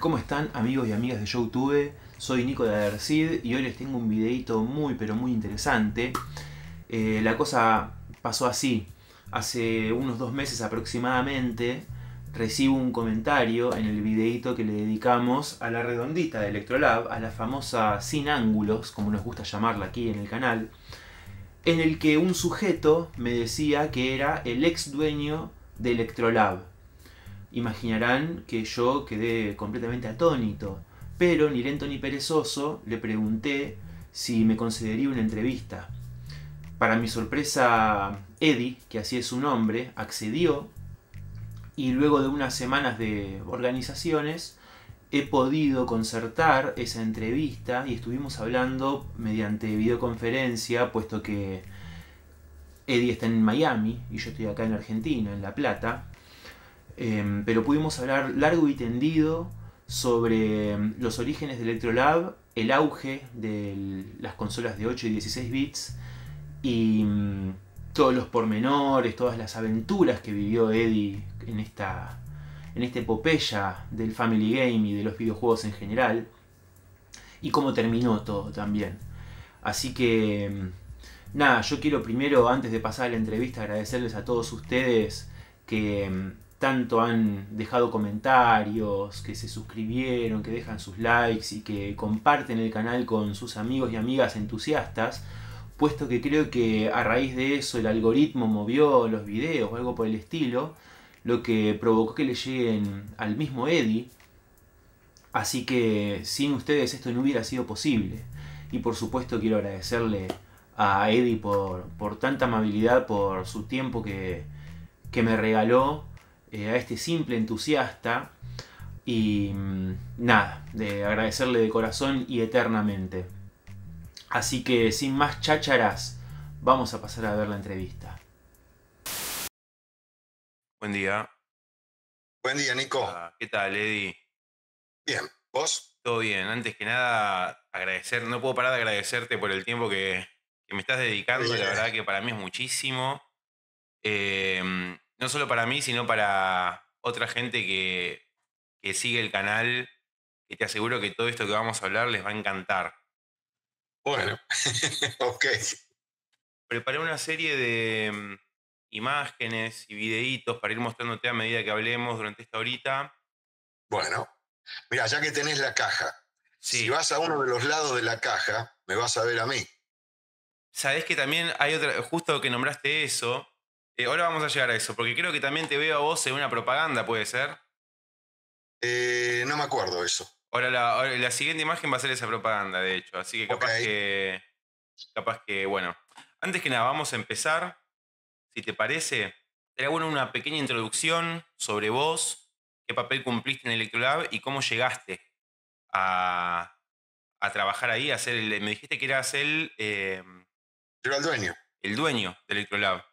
¿Cómo están amigos y amigas de YouTube? Soy Nico de Adercid y hoy les tengo un videito muy pero muy interesante. Eh, la cosa pasó así. Hace unos dos meses aproximadamente recibo un comentario en el videito que le dedicamos a la redondita de Electrolab, a la famosa sin ángulos, como nos gusta llamarla aquí en el canal, en el que un sujeto me decía que era el ex dueño de Electrolab. Imaginarán que yo quedé completamente atónito, pero ni lento ni perezoso le pregunté si me concedería una entrevista. Para mi sorpresa, Eddie, que así es su nombre, accedió y luego de unas semanas de organizaciones he podido concertar esa entrevista y estuvimos hablando mediante videoconferencia, puesto que Eddie está en Miami y yo estoy acá en Argentina, en La Plata. Em, pero pudimos hablar largo y tendido sobre em, los orígenes de Electrolab, el auge de las consolas de 8 y 16 bits y mm, todos los pormenores, todas las aventuras que vivió Eddie en esta, en esta epopeya del Family Game y de los videojuegos en general y cómo terminó todo también. Así que, nada, yo quiero primero, antes de pasar a la entrevista, agradecerles a todos ustedes que tanto han dejado comentarios, que se suscribieron, que dejan sus likes y que comparten el canal con sus amigos y amigas entusiastas, puesto que creo que a raíz de eso el algoritmo movió los videos o algo por el estilo, lo que provocó que le lleguen al mismo Eddie, así que sin ustedes esto no hubiera sido posible. Y por supuesto quiero agradecerle a Eddie por, por tanta amabilidad, por su tiempo que, que me regaló eh, a este simple entusiasta y mm, nada, de agradecerle de corazón y eternamente. Así que sin más chácharas, vamos a pasar a ver la entrevista. Buen día. Buen día, Nico. Ah, ¿Qué tal, Eddie? Bien, ¿vos? Todo bien. Antes que nada, agradecer, no puedo parar de agradecerte por el tiempo que, me estás dedicando. La verdad que para mí es muchísimo. Eh, no solo para mí, sino para otra gente que, sigue el canal, que te aseguro que todo esto que vamos a hablar les va a encantar. Bueno, ok. Preparé una serie de mm, imágenes y videitos para ir mostrándote a medida que hablemos durante esta horita. Bueno, mira, ya que tenés la caja, si vas a uno de los lados de la caja, me vas a ver a mí. Sabés que también hay otra, justo que nombraste eso, eh, ahora vamos a llegar a eso, porque creo que también te veo a vos en una propaganda, ¿puede ser? Eh, no me acuerdo eso. Ahora la, siguiente imagen va a ser esa propaganda, de hecho. Así que capaz que. Capaz que, bueno. Antes que nada, vamos a empezar. Si te parece, te bueno una pequeña introducción sobre vos, qué papel cumpliste en Electrolab y cómo llegaste a, trabajar ahí, a ser el, Me dijiste que eras el. Eh, Yo era el dueño. El dueño de Electrolab.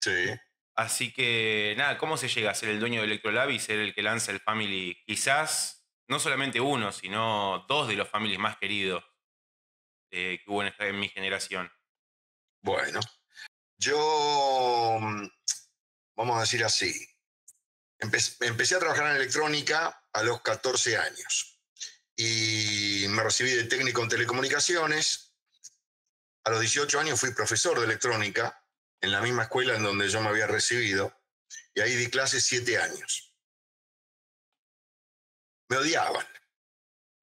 Sí. Así que, nada, ¿cómo se llega a ser el dueño de Electrolab y ser el que lanza el Family? Quizás no solamente uno, sino dos de los families más queridos eh, que hubo en, esta, en mi generación. Bueno, yo, mm, vamos a decir así, empecé a trabajar en electrónica a los 14 años y me recibí de técnico en telecomunicaciones. A los 18 años fui profesor de electrónica en la misma escuela en donde yo me había recibido, y ahí di clases siete años. Me odiaban.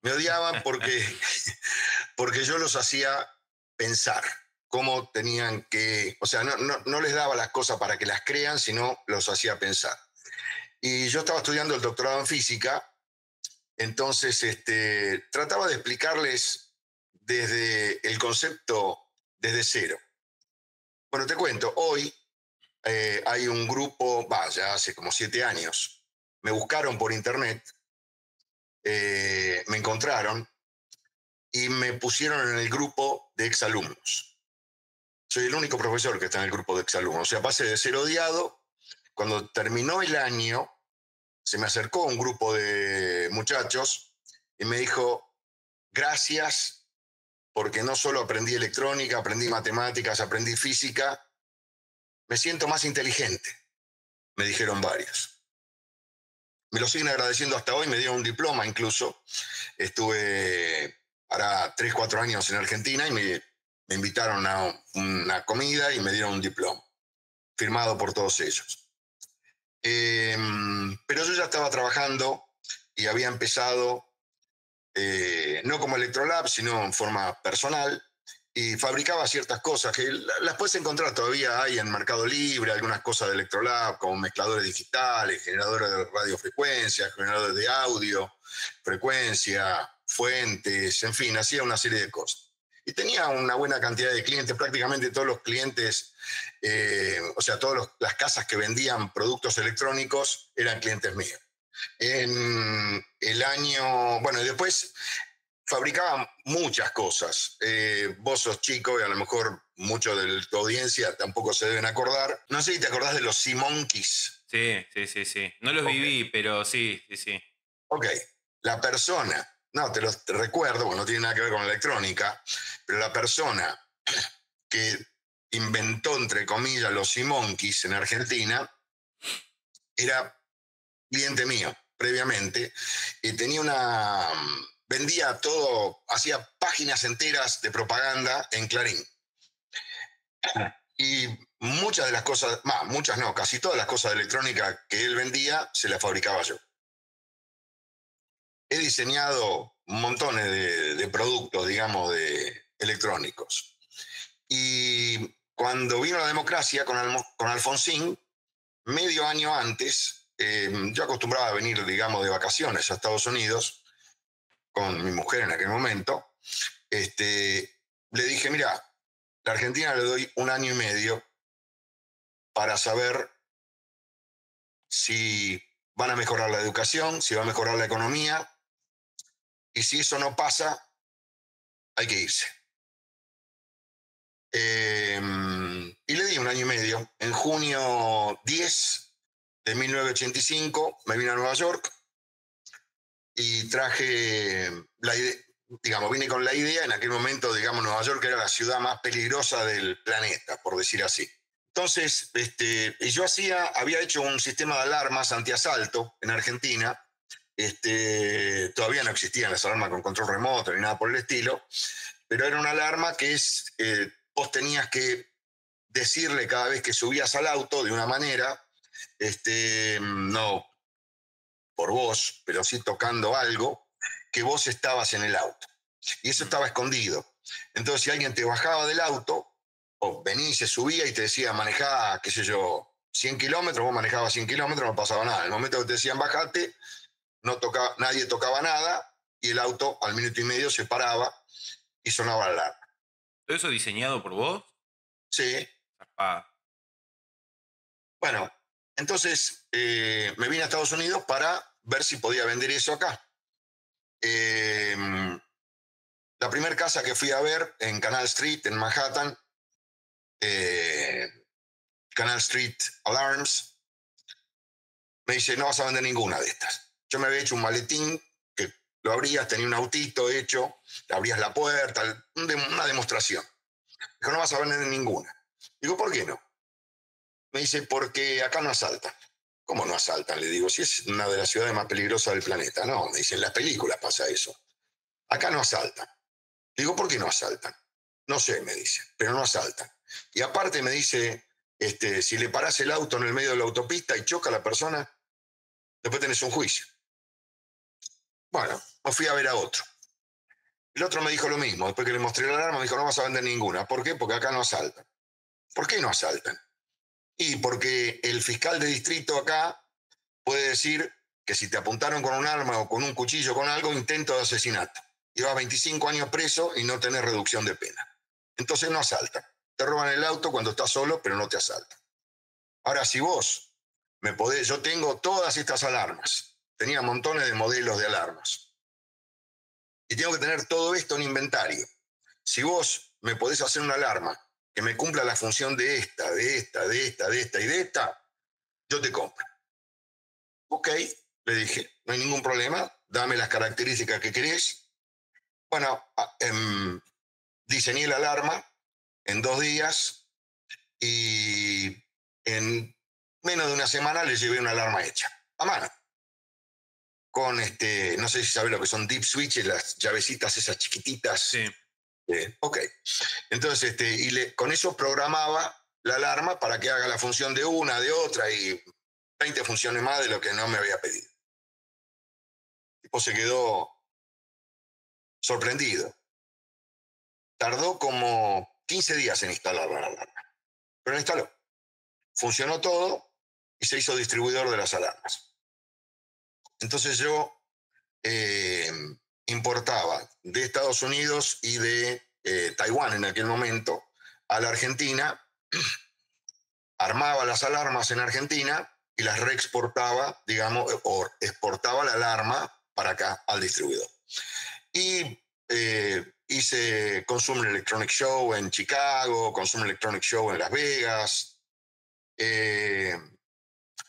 Me odiaban porque, porque yo los hacía pensar cómo tenían que, o sea, no, no, les daba las cosas para que las crean, sino los hacía pensar. Y yo estaba estudiando el doctorado en física, entonces este, trataba de explicarles desde el concepto, desde cero. Bueno, te cuento, hoy eh, hay un grupo, vaya, hace como siete años, me buscaron por internet, eh, me encontraron y me pusieron en el grupo de exalumnos. Soy el único profesor que está en el grupo de exalumnos. O sea, pasé de ser odiado. Cuando terminó el año, se me acercó un grupo de muchachos y me dijo, gracias porque no solo aprendí electrónica, aprendí matemáticas, aprendí física, me siento más inteligente, me dijeron varios. me lo siguen agradeciendo hasta hoy, me dieron un diploma incluso. Estuve ahora 3, 4 años en Argentina y me, invitaron a una comida y me dieron un diploma, firmado por todos ellos. Em, pero yo ya estaba trabajando y había empezado, eh, no como Electrolab, sino en forma personal, y fabricaba ciertas cosas que las puedes encontrar todavía hay en Mercado Libre, algunas cosas de Electrolab, como mezcladores digitales, generadores de radiofrecuencia, generadores de audio, frecuencia, fuentes, en fin, hacía una serie de cosas. Y tenía una buena cantidad de clientes, prácticamente todos los clientes, eh, o sea, todas las casas que vendían productos electrónicos eran clientes míos. En el año, bueno, y después fabricaba muchas cosas. Eh, vos sos chico y a lo mejor muchos de tu audiencia tampoco se deben acordar. No sé si te acordás de los Sea Monkeys. Sí, sí, sí, sí. No los viví, pero sí, sí, sí. Ok, la persona, no, te lo recuerdo, porque no tiene nada que ver con electrónica, pero la persona que inventó, entre comillas, los Sea Monkeys en Argentina, era cliente mío previamente, y tenía una vendía todo, hacía páginas enteras de propaganda en Clarín. Y muchas de las cosas, más, muchas no, casi todas las cosas de electrónica que él vendía, se las fabricaba yo. He diseñado montones de, de productos, digamos, de electrónicos. Y cuando vino la democracia con, con Alfonsín, medio año antes, eh, yo acostumbraba a venir, digamos, de vacaciones a Estados Unidos con mi mujer en aquel momento, este, le dije, mira, la Argentina le doy un año y medio para saber si van a mejorar la educación, si va a mejorar la economía, y si eso no pasa, hay que irse. Em, y le di un año y medio. En junio 10 de 1985 me vine a Nueva York y traje la idea, digamos, vine con la idea, en aquel momento, digamos, Nueva York era la ciudad más peligrosa del planeta, por decir así. Entonces, este, yo hacía, había hecho un sistema de alarmas antiasalto en Argentina, este, todavía no existían las alarmas con control remoto ni nada por el estilo, pero era una alarma que es, eh, vos tenías que decirle cada vez que subías al auto de una manera, este, no por vos, pero sí tocando algo, que vos estabas en el auto. Y eso estaba escondido. Entonces, si alguien te bajaba del auto, o venía y se subía y te decía, manejá, qué sé yo, 100 kilómetros, vos manejabas 100 kilómetros, no pasaba nada. En el momento que te decían bajate, no tocaba, nadie tocaba nada y el auto al minuto y medio se paraba y sonaba la alarma. ¿Todo eso diseñado por vos? Sí. Bueno, entonces eh, me vine a Estados Unidos para ver si podía vender eso acá. Em, la primera casa que fui a ver en Canal Street, en Manhattan, eh, Canal Street Alarms, me dice, no vas a vender ninguna de estas. Yo me había hecho un maletín que lo abrías, tenía un autito hecho, abrías la puerta, una demostración. Dijo, no vas a vender ninguna. Digo, ¿por qué no? Me dice, porque acá no asaltan. ¿Cómo no asaltan? Le digo, si es una de las ciudades más peligrosas del planeta. No, me dicen, en las películas pasa eso. Acá no asaltan. Digo, ¿por qué no asaltan? No sé, me dice, pero no asaltan. Y aparte me dice, este, si le parás el auto en el medio de la autopista y choca a la persona, después tenés un juicio. Bueno, me fui a ver a otro. El otro me dijo lo mismo. Después que le mostré la alarma, me dijo, no vas a vender ninguna. ¿Por qué? Porque acá no asaltan. ¿Por qué no asaltan? Y porque el fiscal de distrito acá puede decir que si te apuntaron con un arma o con un cuchillo con algo, intento de asesinato. Y vas 25 años preso y no tenés reducción de pena. Entonces no asaltan. Te roban el auto cuando estás solo, pero no te asaltan. Ahora, si vos me podés, yo tengo todas estas alarmas. Tenía montones de modelos de alarmas. Y tengo que tener todo esto en inventario. Si vos me podés hacer una alarma que me cumpla la función de esta, de esta, de esta, de esta y de esta, yo te compro. Ok, le dije, no hay ningún problema, dame las características que querés. Bueno, em, diseñé la alarma en dos días y en menos de una semana le llevé una alarma hecha, a mano. con este, no sé si sabes lo que son deep switches, las llavecitas esas chiquititas. Sí. Eh, ok. Entonces, este, y con eso programaba la alarma para que haga la función de una, de otra y 20 funciones más de lo que no me había pedido. El tipo se quedó sorprendido. Tardó como 15 días en instalar la alarma, pero la instaló. Funcionó todo y se hizo distribuidor de las alarmas. Entonces yo eh, importaba de Estados Unidos y de eh, Taiwán en aquel momento a la Argentina, armaba las alarmas en Argentina y las reexportaba, digamos, o exportaba la alarma para acá al distribuidor. Y eh, hice Consumer Electronic Show en Chicago, Consumer Electronic Show en Las Vegas. Eh,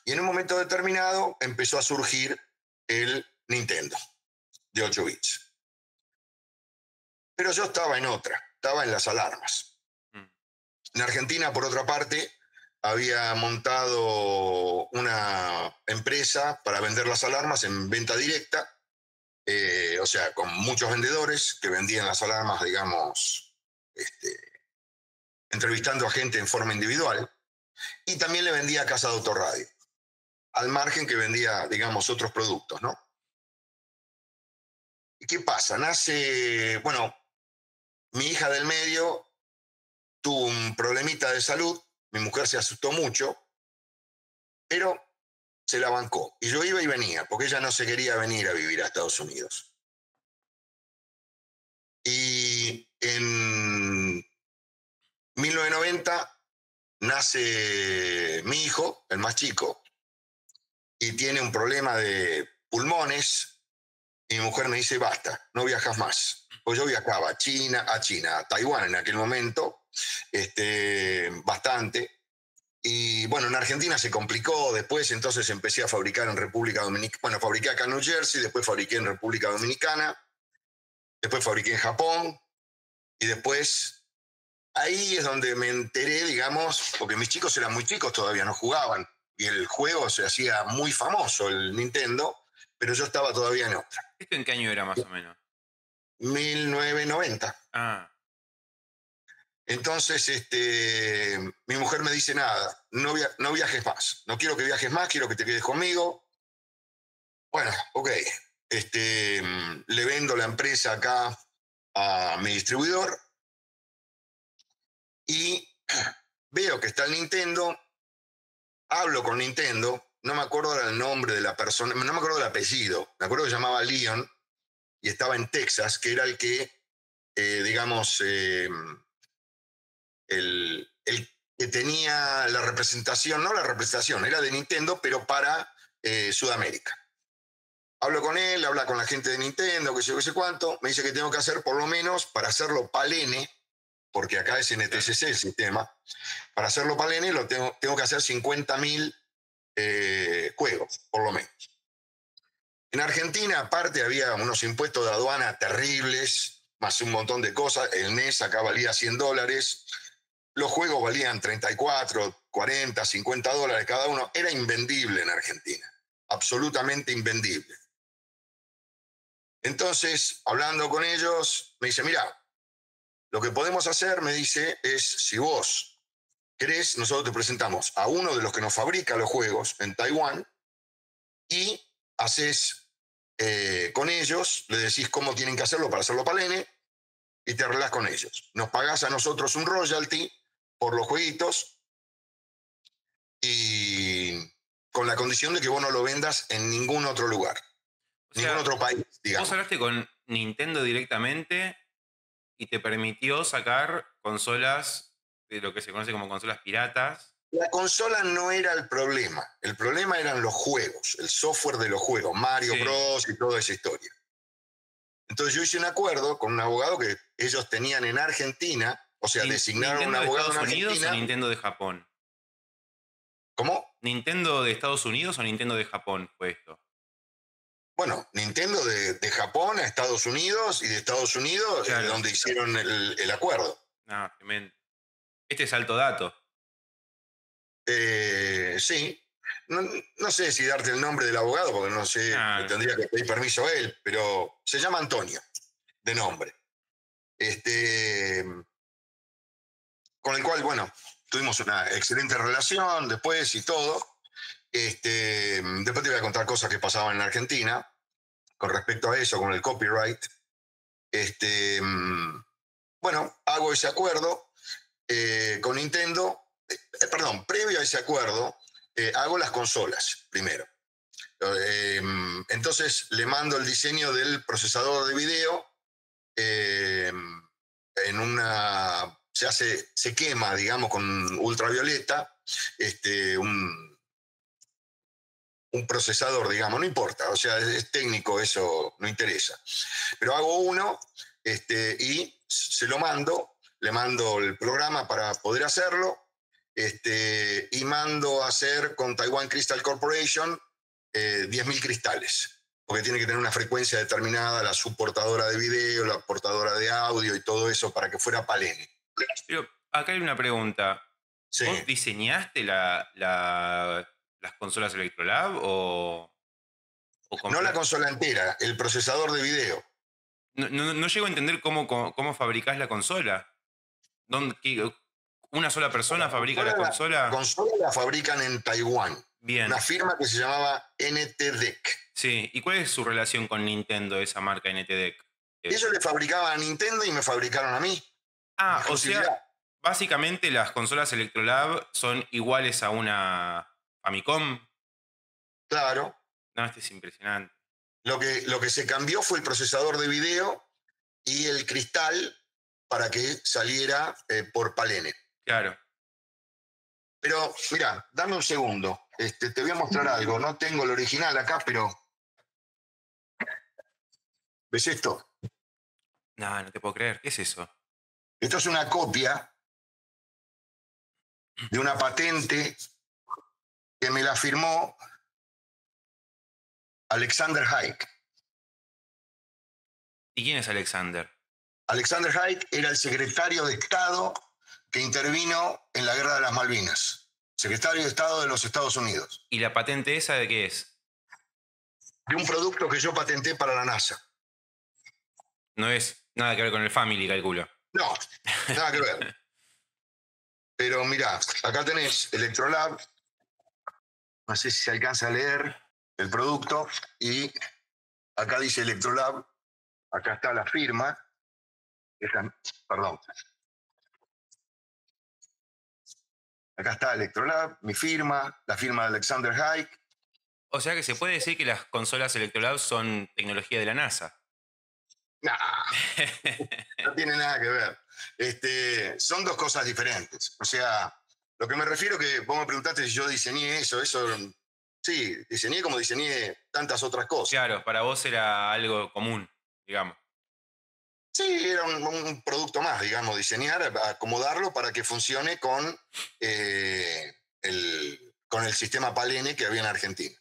y en un momento determinado empezó a surgir el Nintendo de 8 bits. Pero yo estaba en otra, estaba en las alarmas. Mm. En Argentina, por otra parte, había montado una empresa para vender las alarmas en venta directa, eh, o sea, con muchos vendedores que vendían las alarmas, digamos, este, entrevistando a gente en forma individual, y también le vendía a Casa de Autorradio, al margen que vendía, digamos, otros productos, ¿no? ¿Y qué pasa? Nace, bueno, mi hija del medio tuvo un problemita de salud mi mujer se asustó mucho, pero se la bancó. Y yo iba y venía, porque ella no se quería venir a vivir a Estados Unidos. Y en 1990 nace mi hijo, el más chico, y tiene un problema de pulmones. Mi mujer me dice, basta, no viajas más. Pues yo viajaba a China, a China, a Taiwán en aquel momento, este, bastante. Y bueno, en Argentina se complicó después, entonces empecé a fabricar en República Dominicana. Bueno, fabriqué acá en New Jersey, después fabriqué en República Dominicana, después fabriqué en Japón y después ahí es donde me enteré, digamos, porque mis chicos eran muy chicos, todavía no jugaban y el juego se hacía muy famoso, el Nintendo, pero yo estaba todavía en otra. ¿Esto en qué año era más o menos? 1990. Ah. Entonces, este, mi mujer me dice, nada, no, no viajes más, no quiero que viajes más, quiero que te quedes conmigo. Bueno, ok, este, le vendo la empresa acá a mi distribuidor y veo que está el Nintendo, hablo con Nintendo, no me acuerdo el nombre de la persona, no me acuerdo del apellido, me acuerdo que se llamaba Leon y estaba en Texas, que era el que, eh, digamos, eh, el, que tenía la representación, no la representación, era de Nintendo, pero para eh, Sudamérica. Hablo con él, habla con la gente de Nintendo, que sé yo, qué sé cuánto, me dice que tengo que hacer por lo menos, para hacerlo palene, porque acá es NTCC el sistema, para hacerlo palene lo tengo, tengo que hacer 50.000 eh, juegos, por lo menos. En Argentina, aparte, había unos impuestos de aduana terribles, más un montón de cosas. El NES acá valía 100 dólares. Los juegos valían 34, 40, 50 dólares cada uno. Era invendible en Argentina, absolutamente invendible. Entonces, hablando con ellos, me dice, mira, lo que podemos hacer, me dice, es si vos querés, nosotros te presentamos a uno de los que nos fabrica los juegos en Taiwán y haces eh, con ellos, le decís cómo tienen que hacerlo para hacerlo para N y te arreglás con ellos. Nos pagás a nosotros un royalty por los jueguitos y con la condición de que vos no lo vendas en ningún otro lugar, ningún otro país, digamos. Vos hablaste con Nintendo directamente y te permitió sacar consolas de lo que se conoce como consolas piratas. La consola no era el problema, el problema eran los juegos, el software de los juegos, Mario Bros y toda esa historia. Entonces yo hice un acuerdo con un abogado que ellos tenían en Argentina o sea, designaron un abogado de Estados Unidos o Nintendo de Japón? ¿Cómo? ¿Nintendo de Estados Unidos o Nintendo de Japón fue esto? Bueno, Nintendo de, Japón a Estados Unidos y de Estados Unidos es donde hicieron el, acuerdo. Ah, Este es alto dato. Eh, sí. no, sé si darte el nombre del abogado, porque no sé, Ah. tendría que pedir permiso a él, pero se llama Antonio, de nombre. Este, con el cual, bueno, tuvimos una excelente relación después y todo. Este, después te voy a contar cosas que pasaban en Argentina con respecto a eso, con el copyright. Este, mm, bueno, hago ese acuerdo eh, con Nintendo. eh, perdón, previo a ese acuerdo, eh, hago las consolas primero. Eh, entonces le mando el diseño del procesador de video eh, en una se hace se quema digamos con ultravioleta este un un procesador digamos no importa o sea es, es técnico eso no interesa pero hago uno este, y se lo mando le mando el programa para poder hacerlo este, y mando a hacer con Taiwan Crystal Corporation eh, 10.000 cristales, porque tiene que tener una frecuencia determinada, la subportadora de video, la portadora de audio y todo eso para que fuera palene. Pero acá hay una pregunta. Sí. ¿Vos diseñaste la- la- las consolas Electrolab o, o No la consola entera, el procesador de video. no, no- no llego a entender cómo, cómo, cómo fabricás la consola. ¿Dónde- qué- ¿Una sola persona fabrica la consola? La consola la fabrican en Taiwán, Bien. una firma que se llamaba NTDEC. Sí. ¿Y cuál es su relación con Nintendo, esa marca NTDEC? Ellos le fabricaban a Nintendo y me fabricaron a mí. Ah, o sea, básicamente las consolas Electrolab son iguales a una Famicom. Claro. No, este es impresionante. Lo que, lo que se cambió fue el procesador de video y el cristal para que saliera eh, por palene. Claro. Pero mira, dame un segundo. Este, te voy a mostrar algo. No tengo el original acá, pero. ¿Ves esto? No, no te puedo creer. ¿Qué es eso? Esto es una copia de una patente que me la firmó Alexander Haig. ¿Y quién es Alexander? Alexander Haig era el secretario de Estado que intervino en la Guerra de las Malvinas. Secretario de Estado de los Estados Unidos. ¿Y la patente esa de qué es? De un producto que yo patenté para la NASA. No es nada que ver con el Family, calculo. No, nada que ver. Pero mirá, acá tenés Electrolab. No sé si se alcanza a leer el producto. Y acá dice Electrolab. Acá está la firma. Perdón. Acá está Electrolab, mi firma, la firma de Alexander Haig. O sea que se puede decir que las consolas Electrolab son tecnología de la NASA. Nah, no tiene nada que ver. Este, son dos cosas diferentes. O sea, lo que me refiero que vos me preguntaste si yo diseñé eso, eso, sí, diseñé como diseñé tantas otras cosas. claro, para vos era algo común, digamos. Sí, era un, un producto más, digamos, diseñar, acomodarlo para que funcione con, eh, el, con el sistema Palene que había en Argentina.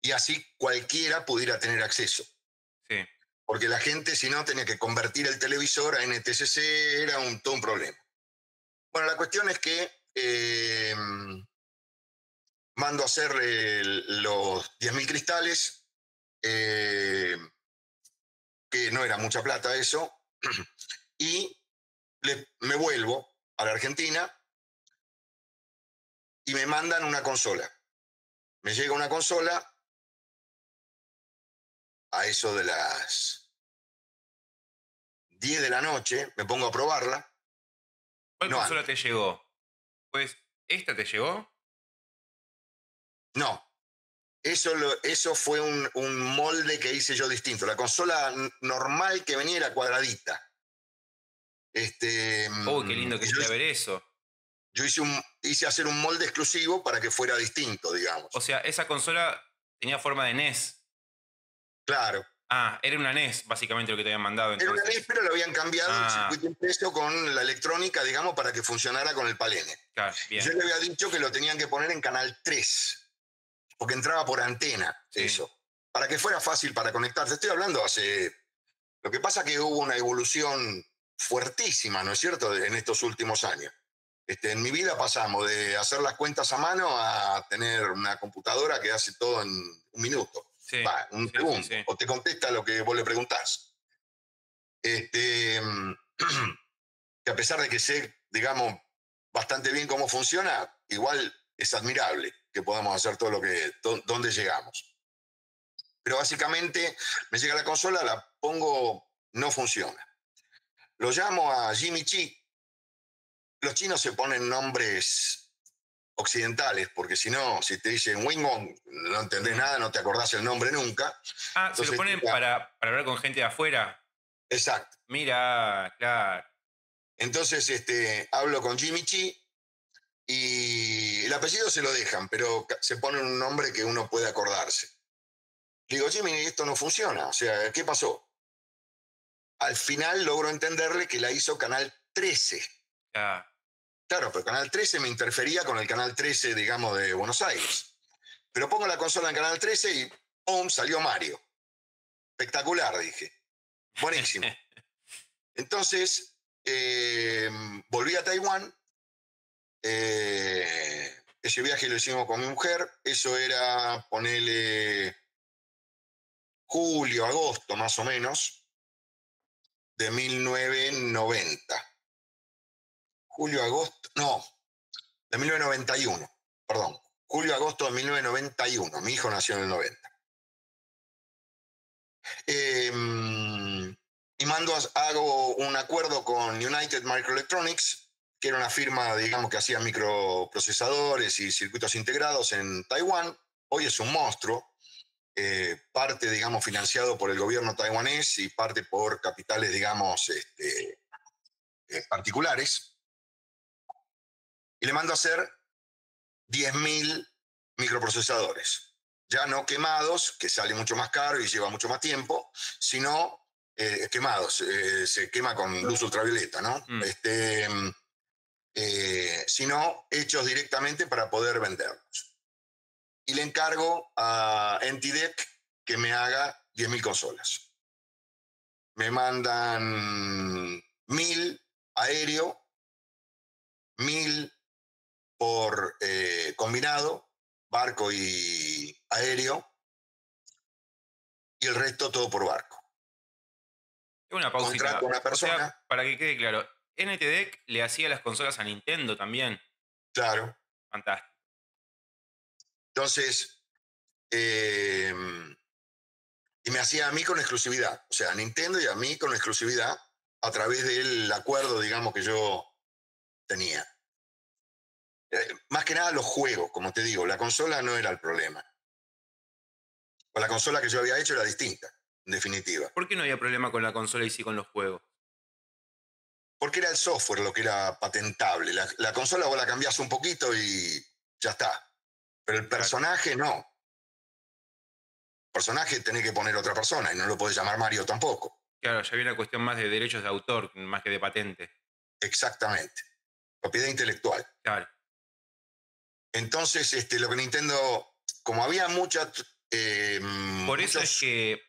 Y así cualquiera pudiera tener acceso. Sí. porque la gente si no tenía que convertir el televisor a NTSC, era un, todo un problema. Bueno, la cuestión es que eh, mando a hacer el- los 10.000 cristales, eh, que no era mucha plata eso, y le- me vuelvo a la Argentina y me mandan una consola. Me llega una consola a eso de las 10 de la noche, me pongo a probarla. ¿Cuál No, consola te llegó? Pues, ¿esta te llegó? No, eso, lo- eso fue un, un molde que hice yo distinto. La consola normal que venía era cuadradita. Este, Uy, qué lindo que yo, ver eso. yo hice, un, hice hacer un molde exclusivo para que fuera distinto, digamos. O sea, esa consola tenía forma de NES. claro. Ah, era una NES, básicamente lo que te habían mandado. Era una. NES, pero lo habían cambiado el Ah. circuito impreso con la electrónica, digamos, para que funcionara con el palene. Claro, bien. Yo le había dicho que lo tenían que poner en canal 3, porque entraba por antena, Sí. eso, para que fuera fácil para conectarse. Estoy hablando hace... Lo que pasa que hubo una evolución fuertísima, ¿no es cierto?, en estos últimos años. Este, en mi vida pasamos de hacer las cuentas a mano a tener una computadora que hace todo en un minuto, Va, un segundo, o te contesta lo que vos le preguntás. Este, que a pesar de que sé, digamos, bastante bien cómo funciona, igual es admirable que podamos hacer todo lo que, donde llegamos. Pero básicamente me llega la consola, la pongo, no funciona. Lo llamo a Jimmy Chi. Los chinos se ponen nombres occidentales, porque si no, si te dicen Wingong, no entendés nada, no te acordás el nombre nunca. Ah, se lo ponen para, para hablar con gente de afuera. Exacto. Mira, claro. Entonces, este, hablo con Jimmy Chi y el apellido se lo dejan, pero se pone un nombre que uno puede acordarse. Digo, Jimmy, esto no funciona. O sea, ¿qué pasó? Al final logro entenderle que la hizo Canal 13. Ah. Claro, pero Canal 13 me interfería con el Canal 13, digamos, de Buenos Aires. Pero pongo la consola en Canal 13 y ¡pum! salió Mario. Espectacular, dije. Buenísimo. Entonces, eh, volví a Taiwán. Eh, ese viaje lo hicimos con mi mujer. Eso era ponerle julio, agosto más o menos, de 1990. Julio, agosto, no, de 1991, perdón. Julio, agosto de 1991. Mi hijo nació en el 90. Em, y mando, hago un acuerdo con United Microelectronics, que era una firma, digamos, que hacía microprocesadores y circuitos integrados en Taiwán. Hoy es un monstruo. Eh, parte, digamos, financiado por el gobierno taiwanés y parte por capitales, digamos, este, eh, particulares. Y le mando a hacer 10.000 microprocesadores. Ya no quemados, que sale mucho más caro y lleva mucho más tiempo, sino eh, quemados. se quema con luz ultravioleta, ¿no? Mm. Este, sino hechos directamente para poder venderlos y le encargo a Entidec que me haga 10.000 consolas. Me mandan mil aéreo, mil por eh, combinado, barco y aéreo, y el resto todo por barco. Una pausita. Una persona. para que quede claro, NTDEC le hacía las consolas a Nintendo también. Claro. Fantástico. Entonces, em, y me hacía a mí con exclusividad, o sea, a Nintendo y a mí con exclusividad a través del acuerdo, digamos, que yo tenía. Eh, más que nada los juegos, como te digo, la consola no era el problema. O la consola que yo había hecho era distinta, en definitiva. ¿Por qué no había problema con la consola y sí con los juegos? Porque era el software lo que era patentable. La, la consola vos la cambiás un poquito y ya está. Pero el personaje no. El personaje tiene que poner otra persona y no lo puede llamar Mario tampoco. Claro, ya viene una cuestión más de derechos de autor más que de patente. Exactamente. Propiedad intelectual. Claro. Entonces, este, lo que Nintendo, como había muchas... Eh, Por eso es que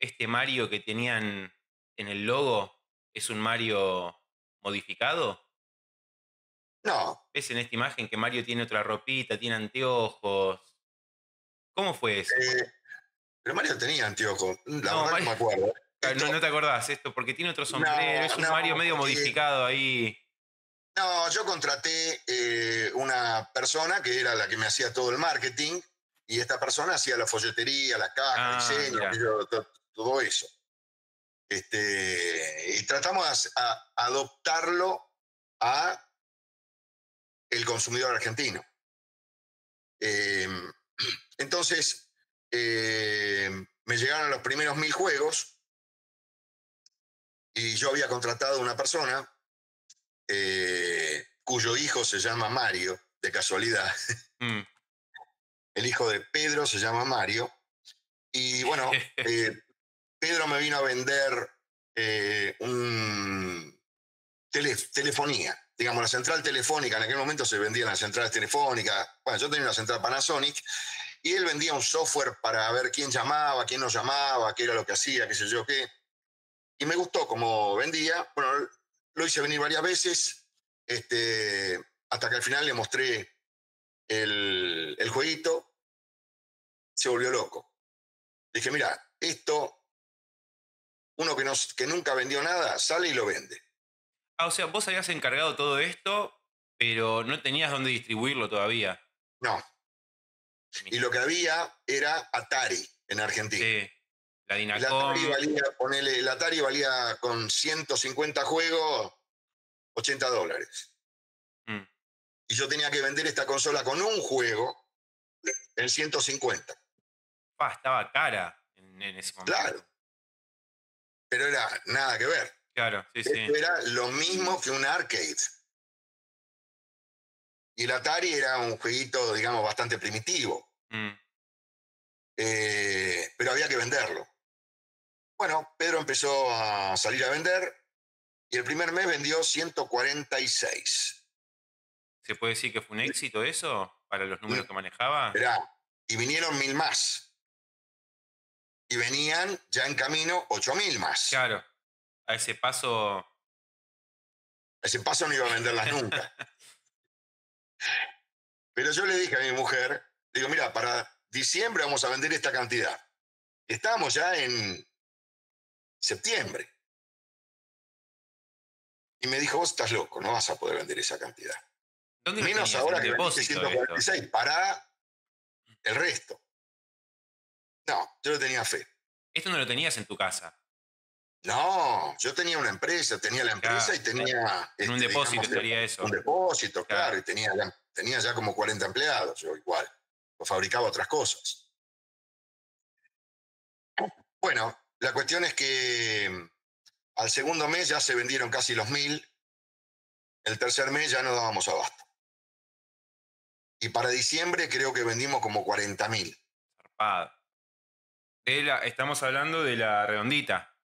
este Mario que tenían en el logo es un Mario modificado. No. ¿Ves en esta imagen que Mario tiene otra ropita, tiene anteojos? ¿Cómo fue eso? Eh, pero Mario tenía anteojos. La no, verdad no me acuerdo. no, te acordás esto, porque tiene otro sombrero, es un Mario medio modificado ahí. No, yo contraté eh, una persona que era la que me hacía todo el marketing, y esta persona hacía la folletería, la caja, el ah, diseño, todo, eso. Este, y tratamos de adoptarlo a el consumidor argentino. Em, entonces, em, me llegaron los primeros mil juegos y yo había contratado a una persona eh, cuyo hijo se llama Mario, de casualidad. Mm. El hijo de Pedro se llama Mario. Y bueno, eh, Pedro me vino a vender eh, un telefonía digamos, la central telefónica, en aquel momento se vendían las centrales telefónicas, bueno, yo tenía una central Panasonic, y él vendía un software para ver quién llamaba, quién no llamaba, qué era lo que hacía, qué sé yo qué. Y me gustó como vendía, bueno, lo hice venir varias veces, este, hasta que al final le mostré el, el jueguito, se volvió loco. Dije, mira, esto, uno que, no, que nunca vendió nada, sale y lo vende. Ah, o sea, vos habías encargado todo esto, pero no tenías dónde distribuirlo todavía. No. Y lo que había era Atari en Argentina. Sí. La El Atari valía, ponele, el Atari valía con 150 juegos 80 dólares. Mm. Y yo tenía que vender esta consola con un juego en 150. Pa, estaba cara en, en ese momento. Claro. Pero era nada que ver. Claro, sí, sí. Era lo mismo que un arcade. Y el Atari era un jueguito, digamos, bastante primitivo. Mm. Eh, pero había que venderlo. Bueno, Pedro empezó a salir a vender y el primer mes vendió 146. ¿Se puede decir que fue un éxito eso para los números que manejaba? Esperá, y vinieron mil más. Y venían ya en camino 8000 más. Claro. A ese paso. A ese paso no iba a venderlas nunca. Pero yo le dije a mi mujer, digo, mira, para diciembre vamos a vender esta cantidad. Estamos ya en septiembre. Y me dijo, vos estás loco, no vas a poder vender esa cantidad. ¿Dónde lo Menos ahora ¿En que vendiste depósito esto? 146, para el resto. No, yo no tenía fe. Esto no lo tenías en tu casa. No, yo tenía una empresa, tenía la empresa Claro, y tenía... En un este, depósito digamos, sería eso. Un depósito, Claro. claro, y tenía ya, tenía ya como 40 empleados, yo igual. O fabricaba otras cosas. Bueno, la cuestión es que mm, al segundo mes ya se vendieron casi los mil. El tercer mes ya no dábamos abasto. Y para diciembre creo que vendimos como 40 mil. Zarpado. La- estamos hablando de la redondita.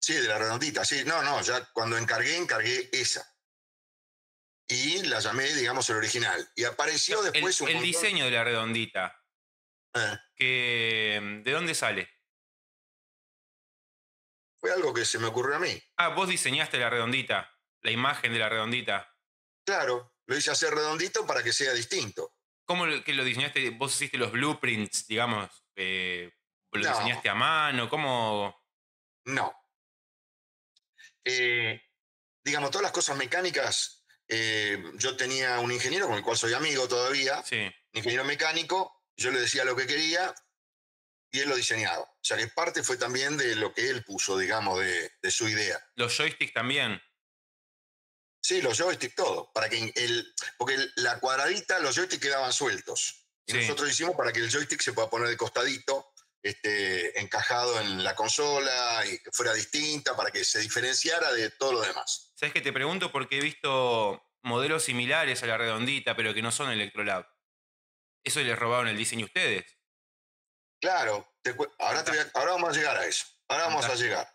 Sí, de la redondita, sí. No, no, ya cuando encargué, encargué esa. Y la llamé, digamos, el original. Y apareció El, después un el montón- diseño de la redondita. Eh, Que, ¿De dónde sale? fue algo que se me ocurrió a mí. Ah, vos diseñaste la redondita. La imagen de la redondita. Claro, lo hice hacer redondito para que sea distinto. ¿Cómo lo- que lo diseñaste? ¿Vos hiciste los blueprints, digamos? eh, ¿Lo No. diseñaste a mano? ¿Cómo? No. Eh, digamos, todas las cosas mecánicas, eh, yo tenía un ingeniero con el cual soy amigo todavía, Sí. ingeniero mecánico, yo le decía lo que quería y él lo diseñaba. O sea que parte fue también de lo que él puso, digamos, de, de su idea. Los joysticks también. Sí, los joysticks, todo. Para que el, porque el- la cuadradita, los joysticks quedaban sueltos. Y Sí. nosotros hicimos para que el joystick se pueda poner de costadito, este, encajado en la consola y que fuera distinta, para que se diferenciara de todo lo demás. ¿Sabes que te pregunto? Porque he visto modelos similares a la redondita, pero que no son Electrolab. ¿Eso les robaron el diseño a ustedes? Claro, te ahora, te voy a- ahora vamos a llegar a eso. Ahora vamos a llegar.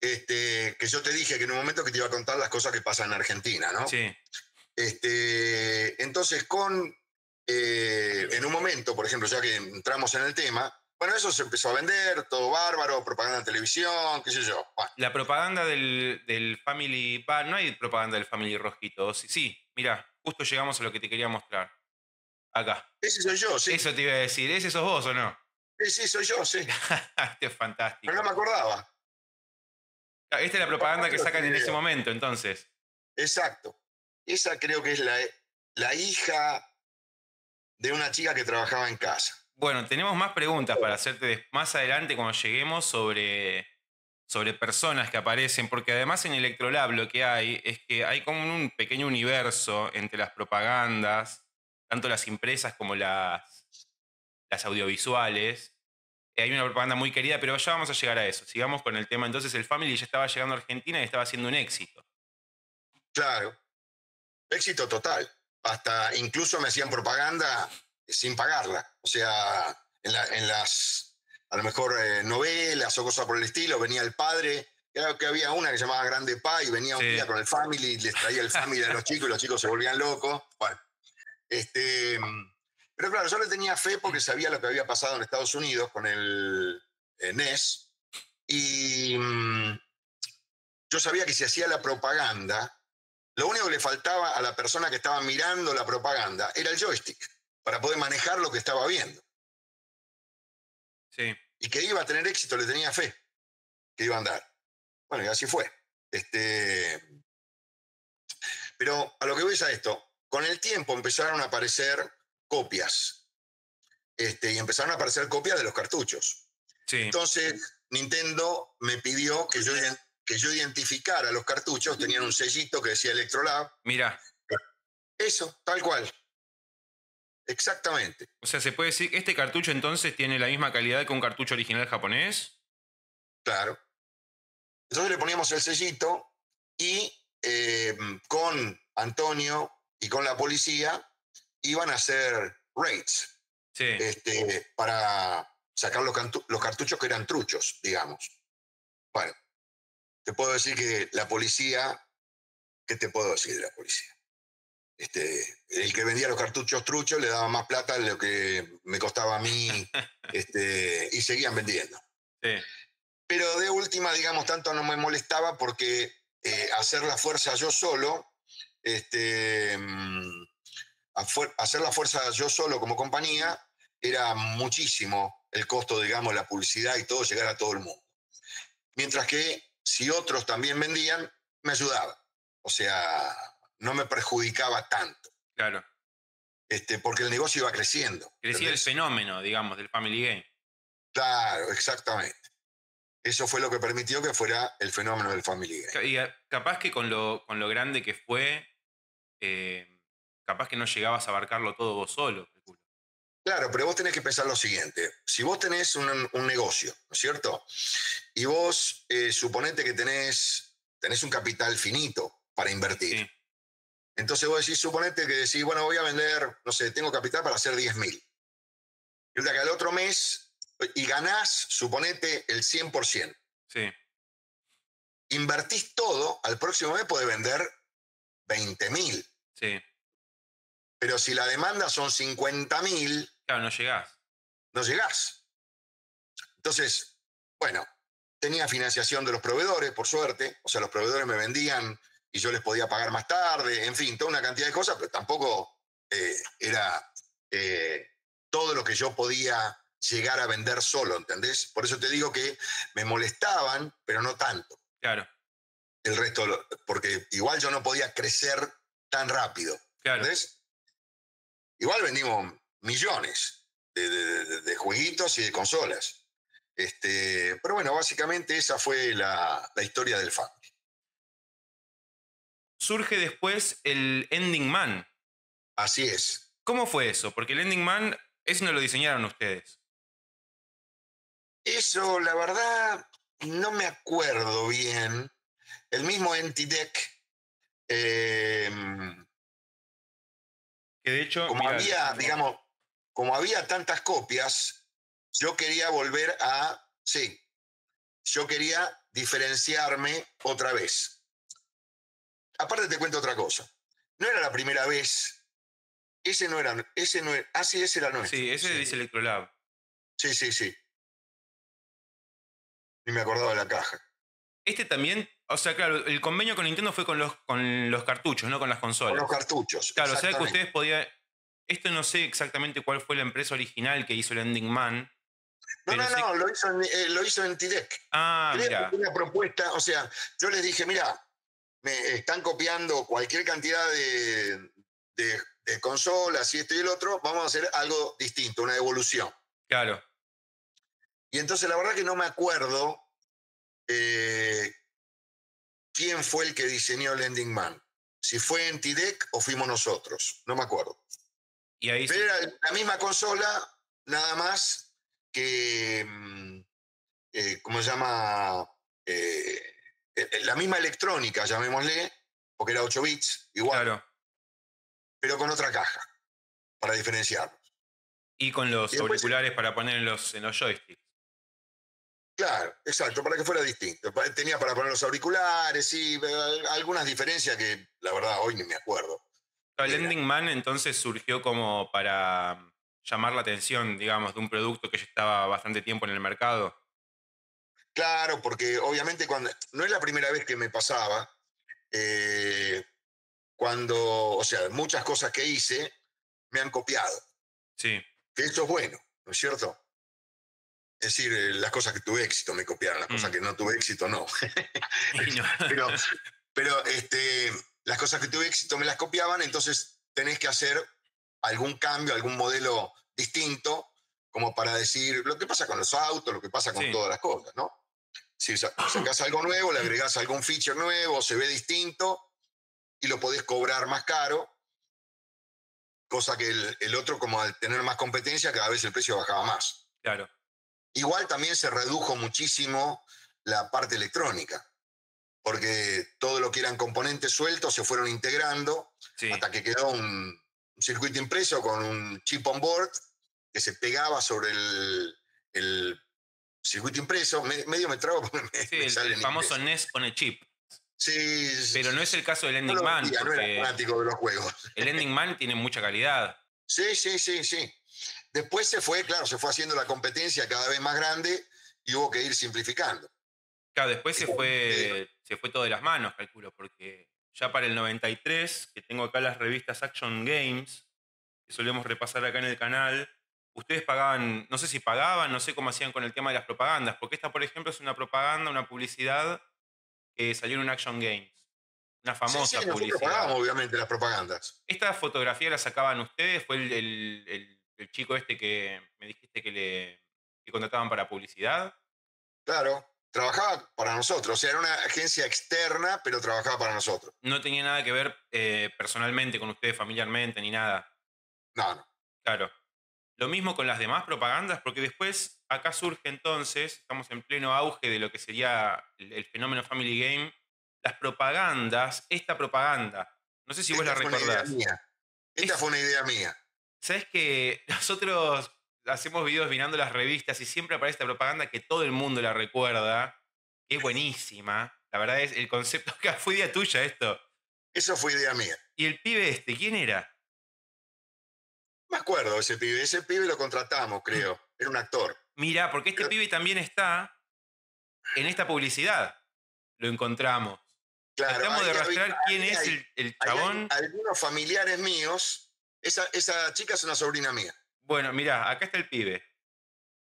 Este, que yo te dije que en un momento que te iba a contar las cosas que pasan en Argentina, ¿no? Sí. Este, entonces, con eh, en un momento, por ejemplo, ya que entramos en el tema, bueno, eso se empezó a vender, todo bárbaro, propaganda en televisión, qué sé yo. Bueno, La propaganda del, del Family. No hay propaganda del Family Rojito. Sí, sí, mira, justo llegamos a lo que te quería mostrar. Acá. ese soy yo, sí. Eso te iba a decir. ¿Ese sos vos o no? Sí, soy yo, sí. este es fantástico. Pero no me acordaba. Esta es la propaganda que sacan en ese momento, entonces. Exacto. Esa creo que es la, la hija de una chica que trabajaba en casa. Bueno, tenemos más preguntas para hacerte más adelante cuando lleguemos sobre, sobre personas que aparecen, porque además en Electrolab lo que hay es que hay como un pequeño universo entre las propagandas, tanto las impresas como las, las audiovisuales. Eh, Hay una propaganda muy querida, pero ya vamos a llegar a eso. Sigamos con el tema. Entonces el Family ya estaba llegando a Argentina y estaba haciendo un éxito. Claro. Éxito total. Hasta incluso me hacían propaganda sin pagarla. O sea, en, la- en las, a lo mejor, eh, novelas o cosas por el estilo, venía el padre. Creo que había una que se llamaba Grande Pa y venía un día con el family y les traía el family a los chicos y los chicos se volvían locos. Bueno, este, pero claro, yo le tenía fe porque sabía lo que había pasado en Estados Unidos con el eh, NES y mm, yo sabía que si hacía la propaganda, Lo único que le faltaba a la persona que estaba mirando la propaganda era el joystick para poder manejar lo que estaba viendo. Sí. Y que iba a tener éxito, le tenía fe, que iba a andar. Bueno, y así fue. Este, pero a lo que voy es a esto. Con el tiempo empezaron a aparecer copias. Este, y empezaron a aparecer copias de los cartuchos. Sí. Entonces, Nintendo me pidió que yo, que yo identificara los cartuchos. Tenían un sellito que decía Electrolab. Mira, Eso, tal cual. Exactamente. o sea, se puede decir que este cartucho entonces tiene la misma calidad que un cartucho original japonés. Claro. Entonces le poníamos el sellito y eh, con Antonio y con la policía iban a hacer raids Sí. este, para sacar los, los cartuchos que eran truchos, digamos. Bueno, te puedo decir que la policía, ¿qué te puedo decir de la policía? Este, el que vendía los cartuchos truchos le daba más plata de lo que me costaba a mí este, y seguían vendiendo. sí. Pero de última, digamos, tanto no me molestaba porque eh, hacer la fuerza yo solo, este, mm, hacer la fuerza yo solo como compañía, era muchísimo el costo, digamos, la publicidad y todo, llegar a todo el mundo. Mientras que si otros también vendían, me ayudaba. O sea, no me perjudicaba tanto, Claro. este, porque el negocio iba creciendo. Crecía el fenómeno, digamos, del Family Game. Claro, exactamente. Eso fue lo que permitió que fuera el fenómeno del Family Game. Y eh, capaz que con lo, con lo grande que fue, eh, capaz que no llegabas a abarcarlo todo vos solo. Claro, pero vos tenés que pensar lo siguiente. Si vos tenés un, un negocio, ¿no es cierto? Y vos eh, suponete que tenés, tenés un capital finito para invertir. Sí. Entonces vos decís, suponete que decís, bueno, voy a vender, no sé, tengo capital para hacer 10 mil. Y que al otro mes, y ganás, suponete, el 100%. Sí. Invertís todo, al próximo mes podés vender 20 mil. Sí. Pero si la demanda son 50 mil, Claro, no llegás. no llegás. Entonces, bueno, tenía financiación de los proveedores, por suerte. O sea, los proveedores me vendían y yo les podía pagar más tarde. En fin, toda una cantidad de cosas, pero tampoco eh, era eh, todo lo que yo podía llegar a vender solo, ¿entendés? Por eso te digo que me molestaban, pero no tanto. Claro, El resto, porque igual yo no podía crecer tan rápido. claro. ¿Entendés? Igual vendimos millones de, de- de- de jueguitos y de consolas. Este, pero bueno, básicamente esa fue la, la historia del fan. Surge después el Ending Man. Así es. ¿Cómo fue eso? Porque el Ending Man, ese no lo diseñaron ustedes. Eso, la verdad, no me acuerdo bien. El mismo Entidec, eh, Que de hecho. como había, digamos, como había tantas copias, yo quería volver a, sí, yo quería diferenciarme otra vez. Aparte te cuento otra cosa. No era la primera vez. Ese no era, ese no era, ah, sí, ese era nuestro. Sí, ese dice Electrolab. Sí, sí, sí. Ni me acordaba de la caja. Este también, o sea, claro, el convenio con Nintendo fue con los, con los cartuchos, no con las Con consolas. los cartuchos. Claro, o sea que ustedes podían. Esto no sé exactamente cuál fue la empresa original que hizo el Ending Man. No, no, no, lo hizo en, eh, lo hizo en Tidec. Ah, Creo mira. una propuesta, o sea, yo les dije, mira, me están copiando cualquier cantidad de, de- de consolas y esto y el otro, vamos a hacer algo distinto, una evolución. Claro. Y entonces la verdad que no me acuerdo eh, quién fue el que diseñó el Ending Man. Si fue en Tidec o fuimos nosotros, no me acuerdo. Y ahí Pero era la misma consola, nada más que, mm, eh, ¿cómo se llama? Eh, la misma electrónica, llamémosle, porque era 8 bits, igual, Claro. pero con otra caja, para diferenciarlos. Y con los Y después- auriculares para poner en los, en los joysticks. Claro, exacto, para que fuera distinto. Tenía para poner los auriculares, sí, pero al- algunas diferencias que la verdad hoy ni me acuerdo. El Mira. Ending Man entonces surgió como para llamar la atención, digamos, de un producto que ya estaba bastante tiempo en el mercado. Claro, porque obviamente cuando no es la primera vez que me pasaba. eh, cuando, o sea, muchas cosas que hice me han copiado. Sí. Que eso es bueno, ¿no es cierto? Es decir, eh, las cosas que tuve éxito me copiaron, las cosas Mm. que no tuve éxito no. No- pero pero este, las cosas que tuve éxito me las copiaban, entonces tenés que hacer algún cambio, algún modelo distinto, como para decir lo que pasa con los autos, lo que pasa con Sí. todas las cosas, ¿no? Si sa- sacás algo nuevo, le agregás algún feature nuevo, se ve distinto y lo podés cobrar más caro, cosa que el, el otro, como al tener más competencia, cada vez el precio bajaba más. claro. Igual también se redujo muchísimo la parte electrónica, porque todo lo que eran componentes sueltos se fueron integrando Sí. hasta que quedó un, un circuito impreso con un chip on board que se pegaba sobre el, el circuito impreso. Me- medio me trago porque me, Sí, me el, sale el famoso. NES on a chip. Sí, sí, Pero no es el caso del Ending Man, no era fanático de los juegos. el Ending Man tiene mucha calidad. Sí, sí, sí, sí. Después se fue, claro, se fue haciendo la competencia cada vez más grande y hubo que ir simplificando. Claro, después se fue, se fue todo de las manos, calculo, porque ya para el 93, que tengo acá las revistas Action Games, que solemos repasar acá en el canal, ustedes pagaban, no sé si pagaban, no sé cómo hacían con el tema de las propagandas, porque esta, por ejemplo, es una propaganda, una publicidad que salió en un Action Games. Una famosa sí, sí, publicidad. pagábamos obviamente las propagandas. ¿Esta fotografía la sacaban ustedes? ¿Fue el, el- el- el chico este que me dijiste que le que contrataban para publicidad? Claro, trabajaba para nosotros, o sea, era una agencia externa, pero trabajaba para nosotros. No tenía nada que ver eh, personalmente con ustedes, familiarmente, ni nada. No, no. Claro. Lo mismo con las demás propagandas, porque después acá surge entonces, estamos en pleno auge de lo que sería el, el fenómeno Family Game, las propagandas, esta propaganda. No sé si vos la Esta fue una idea recordás. mía. Esta Es- fue una idea mía. ¿Sabes que nosotros hacemos videos mirando las revistas y siempre aparece esta propaganda que todo el mundo la recuerda? que Es buenísima. La verdad es, el concepto que fue idea tuya esto. Eso fue idea mía. ¿Y el pibe este, quién era? Me acuerdo de ese pibe. Ese pibe lo contratamos, creo. Era un actor. Mira, porque este Pero- pibe también está en esta publicidad. Lo encontramos. Claro. Tratamos de rastrear quién es el, el hay chabón. algunos familiares míos. Esa, esa chica es una sobrina mía. Bueno, mira, acá está el pibe.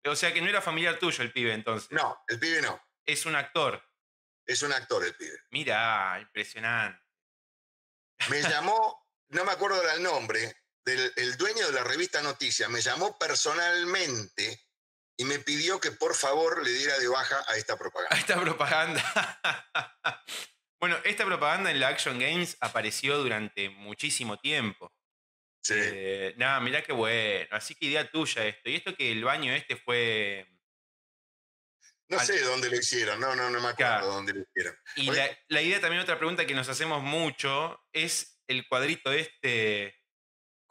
O sea que no era familiar tuyo el pibe entonces. No, el pibe no. Es un actor. Es un actor el pibe. Mira, impresionante. Me llamó, no me acuerdo del nombre, del el dueño de la revista Noticias. Me llamó personalmente y me pidió que por favor le diera de baja a esta propaganda. Esta propaganda. bueno, esta propaganda en la Action Games apareció durante muchísimo tiempo. Sí. Eh, nada, mirá qué bueno. Así que idea tuya esto. Y esto que el baño este fue. No al- sé dónde lo hicieron, no, no, no me acuerdo Claro. dónde lo hicieron. Y la idea también, otra pregunta que nos hacemos mucho, es el cuadrito este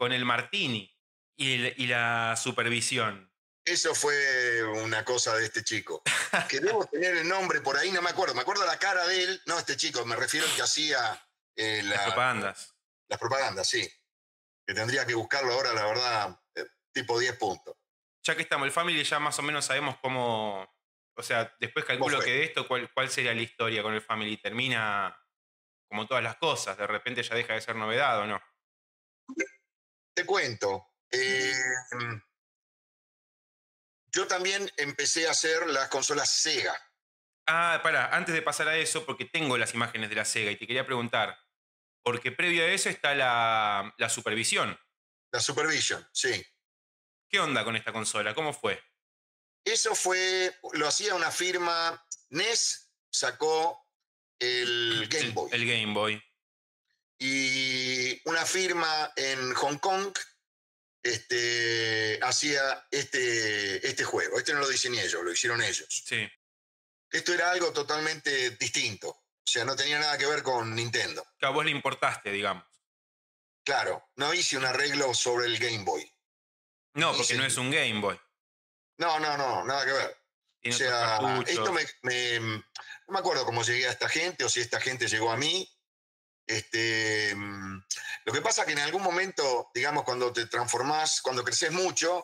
con el martini y, el- y la supervisión. Eso fue una cosa de este chico. Que debo tener el nombre por ahí, no me acuerdo. Me acuerdo la cara de él. No, este chico, me refiero al que hacía eh, la- Las propagandas. las propagandas, sí. Que tendría que buscarlo ahora, la verdad, eh, tipo 10 puntos. Ya que estamos, el Family ya más o menos sabemos cómo. O sea, después calculo que de esto, ¿cuál, ¿cuál sería la historia con el Family? Termina como todas las cosas, de repente ya deja de ser novedad o no. Te cuento. eh, yo también empecé a hacer las consolas Sega. Ah, para, antes de pasar a eso, porque tengo las imágenes de la Sega y te quería preguntar, porque previo a eso está la, la supervisión. La Supervision, sí. ¿Qué onda con esta consola? ¿Cómo fue? Eso fue, lo hacía una firma, NES sacó el Game Boy. El, Game Boy. Y una firma en Hong Kong este, hacía este, este juego. Este no lo diseñé yo, lo hicieron ellos. Sí. Esto era algo totalmente distinto. O sea, no tenía nada que ver con Nintendo. Que a vos le importaste, digamos. Claro, no hice un arreglo sobre el Game Boy. No, porque no es un Game Boy. No, no, no, nada que ver. Tiene o sea, esto me, me- no me acuerdo cómo llegué a esta gente o si esta gente llegó a mí. Este, mm, lo que pasa es que en algún momento, digamos, cuando te transformás, cuando creces mucho,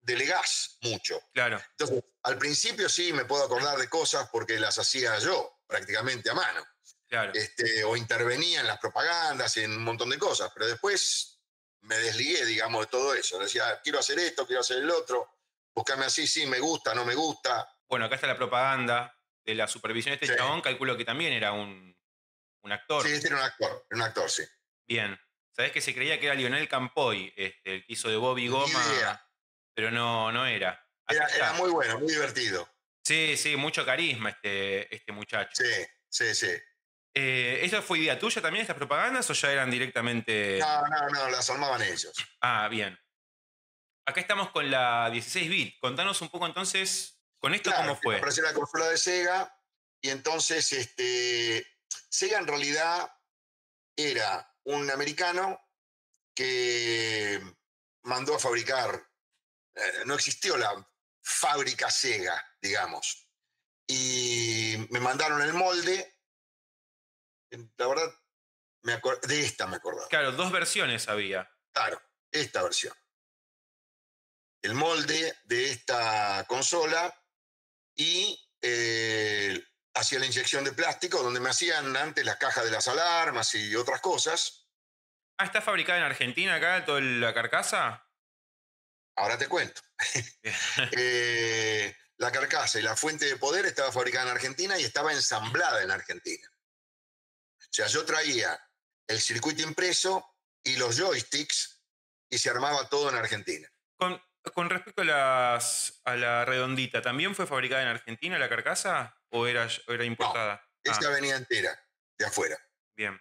delegás mucho. Claro. Entonces, al principio sí me puedo acordar de cosas porque las hacía yo, prácticamente a mano. Claro. Este, o intervenía en las propagandas y en un montón de cosas, pero después me desligué, digamos, de todo eso. Decía, quiero hacer esto, quiero hacer el otro, buscame así, sí, me gusta, no me gusta. Bueno, acá está la propaganda de la supervisión este chabón, calculo que también era un, un actor. Sí, este era un actor, un actor, sí. Bien. Sabés que se creía que era Lionel Campoy, este, el que hizo de Bobby Goma, pero no, no era. Era, muy bueno, muy divertido. Sí, sí, mucho carisma este, este muchacho. Sí, sí, sí. Eh, ¿Eso fue idea tuya también, estas propagandas, o ya eran directamente.? No, no, no, las armaban ellos. Ah, bien. Acá estamos con la 16-bit. Contanos un poco entonces, con esto, ¿cómo fue? Apareció la consola de Sega, y entonces este, Sega en realidad era un americano que mandó a fabricar, eh, no existió la fábrica Sega, digamos, y me mandaron el molde, la verdad, me de esta me acordaba. Claro, dos versiones había. Claro, esta versión. El molde de esta consola y eh, hacía la inyección de plástico, donde me hacían antes las cajas de las alarmas y otras cosas. Ah, ¿está fabricada en Argentina acá toda la carcasa? Ahora te cuento. Eh, la carcasa y la fuente de poder estaba fabricada en Argentina y estaba ensamblada en Argentina. O sea, yo traía el circuito impreso y los joysticks y se armaba todo en Argentina. Con, con respecto a, las, a la redondita, ¿también fue fabricada en Argentina la carcasa o era, era importada? No, esta ah. venía entera, de afuera. Bien.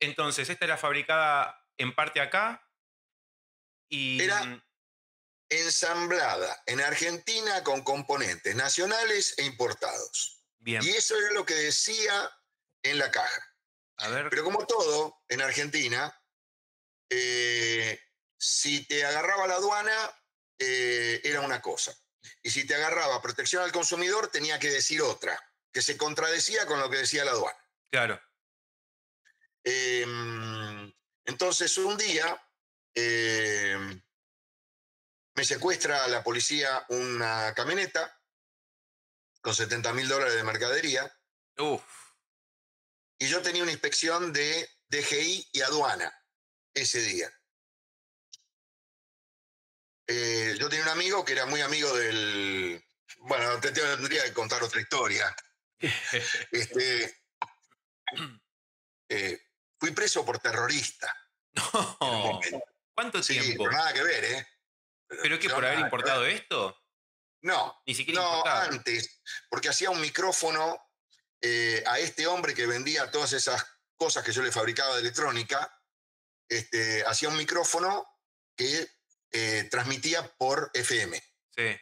Entonces, esta era fabricada en parte acá y... Era mm, ensamblada en Argentina con componentes nacionales e importados. Bien. Y eso era lo que decía en la caja. A ver. Pero como todo, en Argentina, eh, si te agarraba la aduana, eh, era una cosa. Y si te agarraba protección al consumidor, tenía que decir otra, que se contradecía con lo que decía la aduana. Claro. Em, entonces, un día em, me secuestra la policía una camioneta con 70 mil dólares de mercadería. Uf. Y yo tenía una inspección de DGI y aduana ese día. Eh, yo tenía un amigo que era muy amigo del... Bueno, te tendría que contar otra historia. este, eh, fui preso por terrorista. No. ¿Cuánto sí, tiempo? nada que ver, ¿eh? ¿Pero qué, por haber importado esto? No, Ni siquiera no, importado. antes, porque hacía un micrófono eh, a este hombre que vendía todas esas cosas que yo le fabricaba de electrónica, este, hacía un micrófono que eh, transmitía por FM. Sí.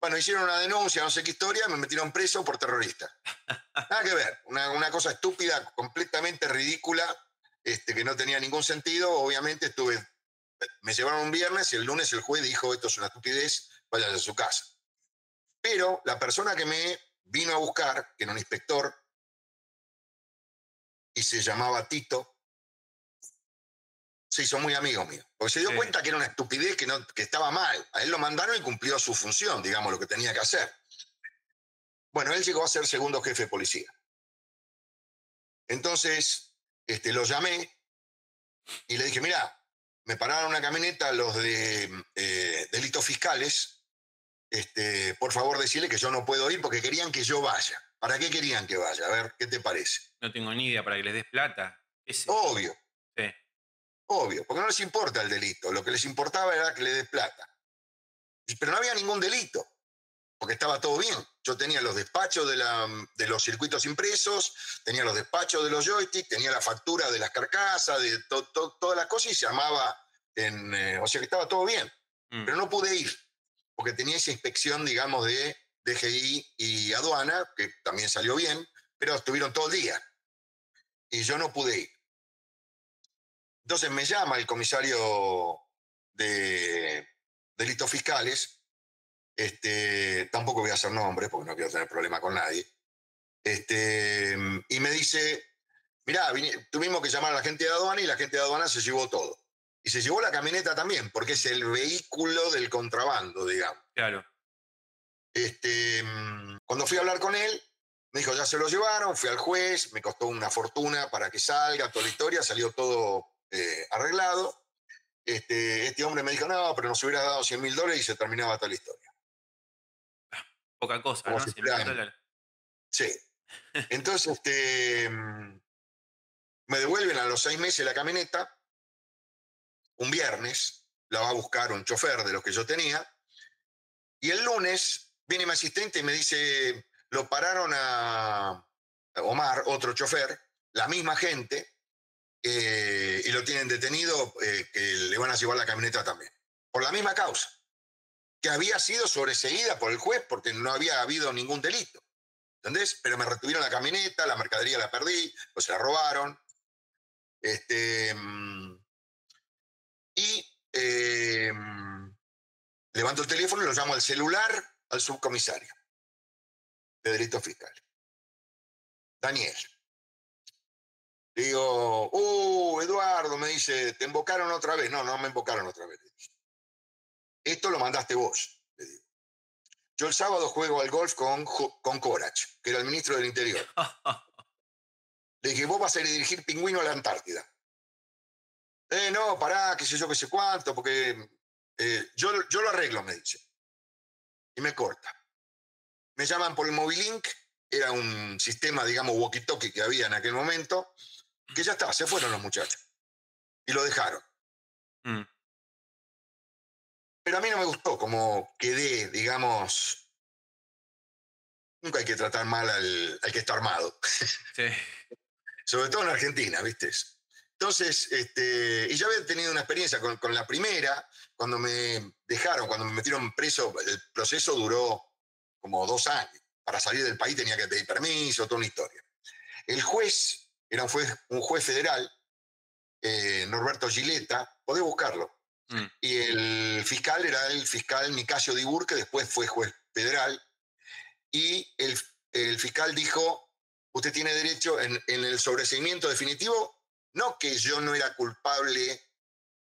Bueno, hicieron una denuncia, no sé qué historia, me metieron preso por terrorista. Nada que ver, una, una cosa estúpida, completamente ridícula, este, que no tenía ningún sentido. Obviamente estuve, me llevaron un viernes y el lunes el juez dijo, esto es una estupidez, vayan a su casa. Pero la persona que me vino a buscar, que era un inspector, y se llamaba Tito, se hizo muy amigo mío. Porque se dio Sí. cuenta que era una estupidez, que, no, que estaba mal. A él lo mandaron y cumplió su función, digamos, lo que tenía que hacer. Bueno, él llegó a ser segundo jefe de policía. Entonces, este, lo llamé y le dije, mira, me pararon una camioneta los de eh, delitos fiscales. Este, por favor, decirle que yo no puedo ir porque querían que yo vaya. ¿Para qué querían que vaya? A ver, ¿qué te parece? No tengo ni idea para que les des plata. Ese- Obvio. Obvio, porque no les importa el delito, lo que les importaba era que le des plata. Pero no había ningún delito, porque estaba todo bien. Yo tenía los despachos de, la- de los circuitos impresos, tenía los despachos de los joysticks, tenía la factura de las carcasas, de to- to- todas las cosas y se llamaba en... eh, o sea que estaba todo bien, Mm. pero no pude ir, porque tenía esa inspección, digamos, de DGI y aduana, que también salió bien, pero estuvieron todo el día. Y yo no pude ir. Entonces me llama el comisario de delitos fiscales, este, tampoco voy a hacer nombre porque no quiero tener problema con nadie, este, y me dice, mirá, tuvimos que llamar a la gente de aduana y la gente de aduana se llevó todo. Y se llevó la camioneta también, porque es el vehículo del contrabando, digamos. Claro. Este, Cuando fui a hablar con él, me dijo, ya se lo llevaron, fui al juez, me costó una fortuna para que salga, toda la historia, salió todo eh, arreglado. Este, este hombre me dijo, no, pero nos hubiera dado 100 mil dólares y se terminaba toda la historia. Poca cosa, ¿no? 100 mil dólares. Sí. Entonces, este, me devuelven a los seis meses la camioneta, un viernes, la va a buscar un chofer de los que yo tenía, y el lunes viene mi asistente y me dice, lo pararon a Omar, otro chofer, la misma gente, eh, y lo tienen detenido, eh, que le van a llevar la camioneta también, por la misma causa, que había sido sobreseída por el juez porque no había habido ningún delito. ¿Entendés? Pero me retuvieron la camioneta, la mercadería la perdí, pues se la robaron. Este, mm, y eh, levanto el teléfono y lo llamo al celular al subcomisario de delito fiscal. Daniel. Digo, uh, Eduardo, me dice, ¿te invocaron otra vez? No, no me invocaron otra vez. Esto lo mandaste vos, le digo. Yo el sábado juego al golf con, con Corach, que era el ministro del Interior. le dije, vos vas a ir a dirigir pingüino a la Antártida. Eh, no, pará, qué sé yo, qué sé cuánto, porque eh, yo, yo lo arreglo, me dice. Y me corta. Me llaman por el Movilink, era un sistema, digamos, walkie-talkie que había en aquel momento, que ya está, se fueron los muchachos. Y lo dejaron. Mm. Pero a mí no me gustó como quedé, digamos. Nunca hay que tratar mal al, que está armado. Sí. Sobre todo en Argentina, ¿viste? Entonces, este, y ya había tenido una experiencia con, con, la primera, cuando me dejaron, cuando me metieron preso, el proceso duró como dos años. Para salir del país tenía que pedir permiso, toda una historia. El juez era un juez, un juez federal, eh, Norberto Gileta, podés buscarlo. Mm. Y el fiscal era el fiscal Nicasio Dibur, que después fue juez federal. Y el, el fiscal dijo, usted tiene derecho en, en el sobreseimiento definitivo no que yo no era culpable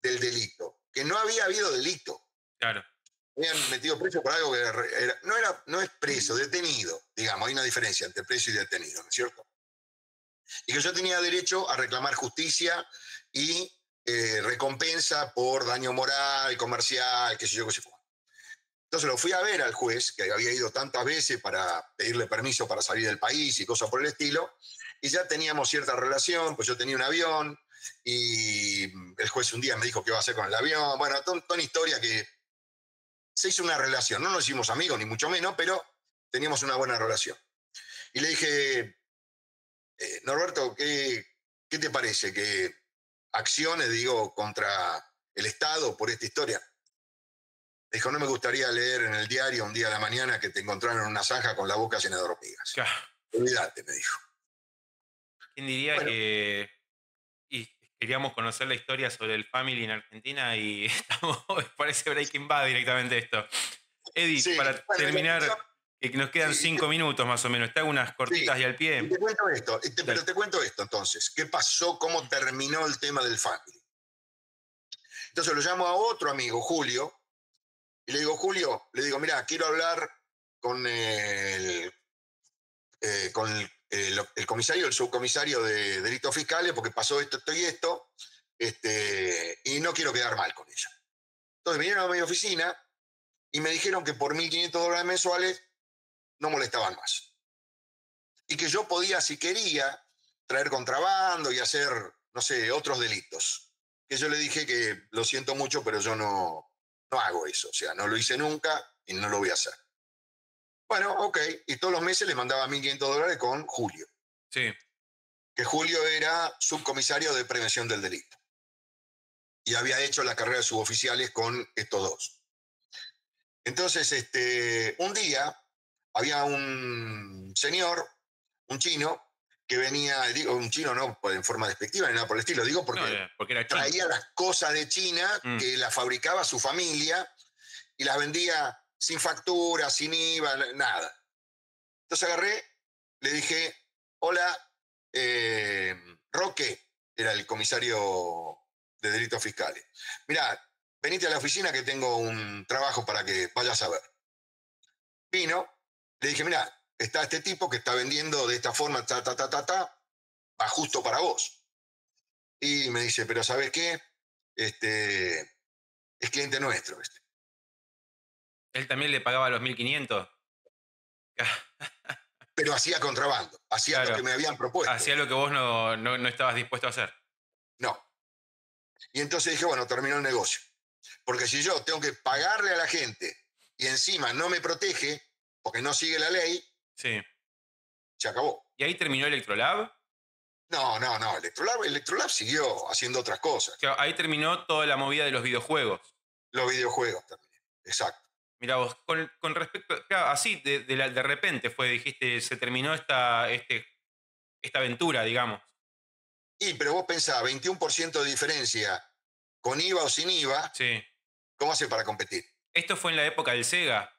del delito, que no había habido delito. Claro. Me habían metido preso por algo que era, no, era, no es preso, detenido, digamos, hay una diferencia entre preso y detenido, ¿no es cierto? Y que yo tenía derecho a reclamar justicia y eh, recompensa por daño moral, comercial, qué sé yo, qué sé. Entonces lo fui a ver al juez, que había ido tantas veces para pedirle permiso para salir del país y cosas por el estilo, y ya teníamos cierta relación, pues yo tenía un avión y el juez un día me dijo qué iba a hacer con el avión. Bueno, toda, una historia que se hizo una relación. No nos hicimos amigos, ni mucho menos, pero teníamos una buena relación. Y le dije, eh, Norberto, ¿qué, ¿qué te parece? ¿Que acciones, digo, contra el Estado por esta historia? Dijo, no me gustaría leer en el diario un día de la mañana que te encontraron en una zanja con la boca llena de hormigas. Olvídate, me dijo. ¿Quién diría que y queríamos conocer la historia sobre el family en Argentina y estamos, parece Breaking Bad directamente esto? Eddie, para terminar, que nos quedan cinco minutos más o menos, te hago unas cortitas y al pie. te cuento esto, pero te cuento esto entonces. ¿Qué pasó? ¿Cómo terminó el tema del family? Entonces lo llamo a otro amigo, Julio, y le digo, Julio, le digo, mira, quiero hablar con el, eh, con el el, comisario, el subcomisario de delitos fiscales, porque pasó esto, esto y esto, este, y no quiero quedar mal con ella. Entonces vinieron a mi oficina y me dijeron que por 1.500 dólares mensuales no molestaban más. Y que yo podía, si quería, traer contrabando y hacer, no sé, otros delitos. Que yo le dije que lo siento mucho, pero yo no, no hago eso. O sea, no lo hice nunca y no lo voy a hacer. Bueno, ok. Y todos los meses les mandaba 1.500 dólares con Julio. Sí. Que Julio era subcomisario de prevención del delito. Y había hecho la carrera de suboficiales con estos dos. Entonces, este, un día había un señor, un chino, que venía, digo, un chino no en forma despectiva ni nada por el estilo, digo porque, traía las cosas de China mm. que las fabricaba su familia y las vendía sin factura, sin IVA, nada. Entonces agarré, le dije, hola, eh, Roque, era el comisario de delitos fiscales. Mira, venite a la oficina que tengo un trabajo para que vayas a ver. Vino, le dije, mira, está este tipo que está vendiendo de esta forma, ta, ta, ta, ta, ta, va justo para vos. Y me dice, pero ¿sabes qué? Este, es cliente nuestro. Este. ¿Él también le pagaba los 1500? pero hacía contrabando, hacía lo que me habían propuesto. Hacía lo que vos no, no, estabas dispuesto a hacer. No. Y entonces dije, bueno, terminó el negocio. Porque si yo tengo que pagarle a la gente y encima no me protege, porque no sigue la ley, sí. se acabó. ¿Y ahí terminó Electrolab? No, no, no. Electrolab, Electrolab siguió haciendo otras cosas. ahí terminó toda la movida de los videojuegos. Los videojuegos también, exacto. Mira vos, con, respecto, así de, de, repente fue, dijiste, se terminó esta, este, esta aventura, digamos. Y, pero vos pensás, 21% de diferencia con IVA o sin IVA, sí. ¿cómo hace para competir? Esto fue en la época del Sega.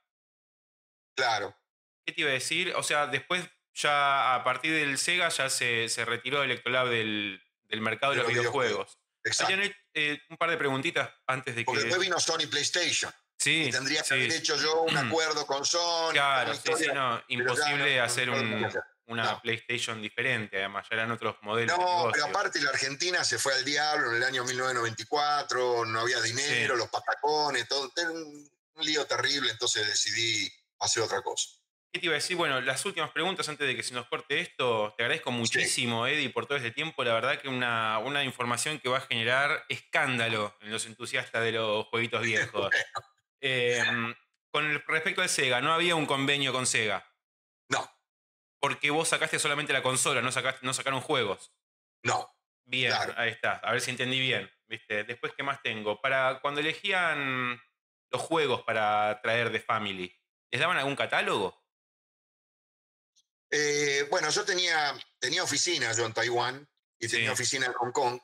Claro. ¿Qué te iba a decir? O sea, después ya a partir del Sega ya se, se retiró Electrolab del, del mercado de, los, videojuegos. Exacto. Eh, un par de preguntitas antes de que... Porque después vino Sony PlayStation. Sí. tendría que haber hecho yo un acuerdo con Sony. Claro, sí, sí, no. Imposible hacer una PlayStation diferente, además, ya eran otros modelos. No, pero aparte la Argentina se fue al diablo en el año 1994, no había dinero, los patacones, todo. Era un, lío terrible, entonces decidí hacer otra cosa. ¿Qué te iba a decir? Bueno, las últimas preguntas antes de que se nos corte esto. Te agradezco muchísimo, Eddie, por todo este tiempo. La verdad que una, una información que va a generar escándalo en los entusiastas de los jueguitos viejos. Em, con respecto al Sega, ¿no había un convenio con Sega? No. Porque vos sacaste solamente la consola, no, sacaste, no sacaron juegos. No. Bien, ahí está. A ver si entendí bien. ¿Viste? Después, ¿qué más tengo? Para cuando elegían los juegos para traer de Family, ¿les daban algún catálogo? Eh, bueno, yo tenía, tenía oficina yo en Taiwán y tenía oficina en Hong Kong.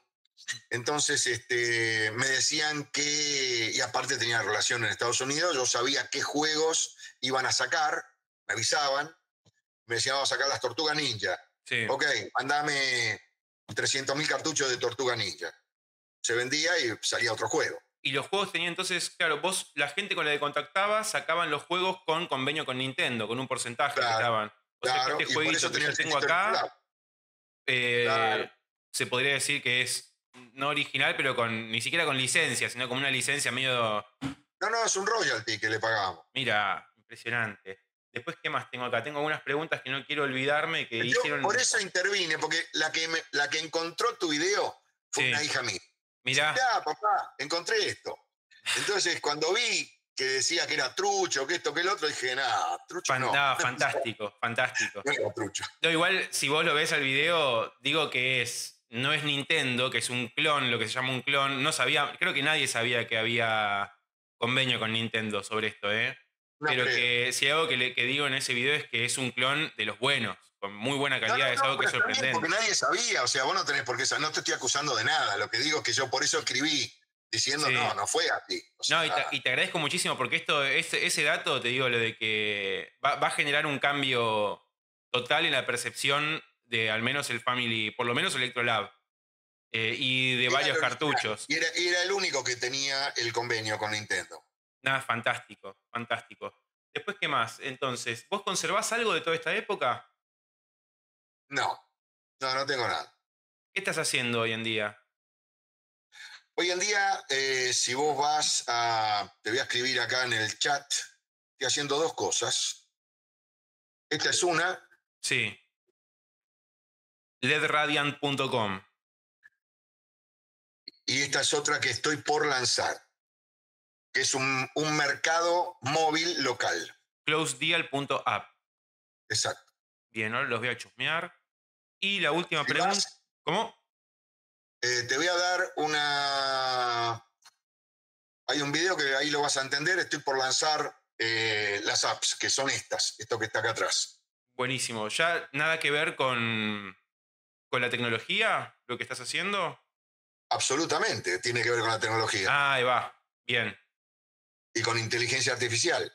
Entonces, este, me decían que, y aparte tenía relación en Estados Unidos, yo sabía qué juegos iban a sacar, me avisaban, me decían, vamos a sacar las Tortugas Ninja. Sí. Ok, mandame 300.000 cartuchos de Tortuga Ninja. Se vendía y salía otro juego. Y los juegos tenían entonces, claro, vos, la gente con la que contactabas, sacaban los juegos con convenio con Nintendo, con un porcentaje que daban. O sea, que este jueguito que yo tengo acá, eh, se podría decir que es no original, pero con ni siquiera con licencia, sino como una licencia medio. No, no, es un royalty que le pagamos. Mira, impresionante. Después, ¿qué más tengo acá? Tengo algunas preguntas que no quiero olvidarme que hicieron. Por eso intervine, porque la que, la que encontró tu video fue una hija mía. Mira. Ya, papá, encontré esto. Entonces, cuando vi que decía que era trucho, que esto, que el otro, dije, nada, trucho no. fantástico, fantástico. No era trucho. No, igual, si vos lo ves al video, digo que es no es Nintendo, que es un clon, lo que se llama un clon. No sabía, creo que nadie sabía que había convenio con Nintendo sobre esto, ¿eh? Pero que si algo que, que, digo en ese video es que es un clon de los buenos, con muy buena calidad, es algo que es sorprendente. Porque nadie sabía, o sea, vos no tenés por qué no te estoy acusando de nada, lo que digo es que yo por eso escribí, diciendo, no, no fue así. no, y te, agradezco muchísimo porque esto, ese, ese dato, te digo, lo de que va, va a generar un cambio total en la percepción de al menos el Family, por lo menos Electrolab. Eh, y de varios cartuchos. Y era, era, el único que tenía el convenio con Nintendo. Nada, fantástico, fantástico. Después, ¿qué más? Entonces, ¿vos conservás algo de toda esta época? No, no, no tengo nada. ¿Qué estás haciendo hoy en día? Hoy en día, eh, si vos vas a. Te voy a escribir acá en el chat. Estoy haciendo dos cosas. Esta es una. Sí ledradiant.com. Y esta es otra que estoy por lanzar, que es un, mercado móvil local. Closedeal.app. Exacto. Bien, los voy a chusmear. Y la última pregunta. ¿Cómo? Eh, te voy a dar una. Hay un video que ahí lo vas a entender. Estoy por lanzar eh, las apps, que son estas, esto que está acá atrás. Buenísimo. Ya nada que ver con con la tecnología lo que estás haciendo? Absolutamente, tiene que ver con la tecnología. Ah, ahí va, bien. Y con inteligencia artificial.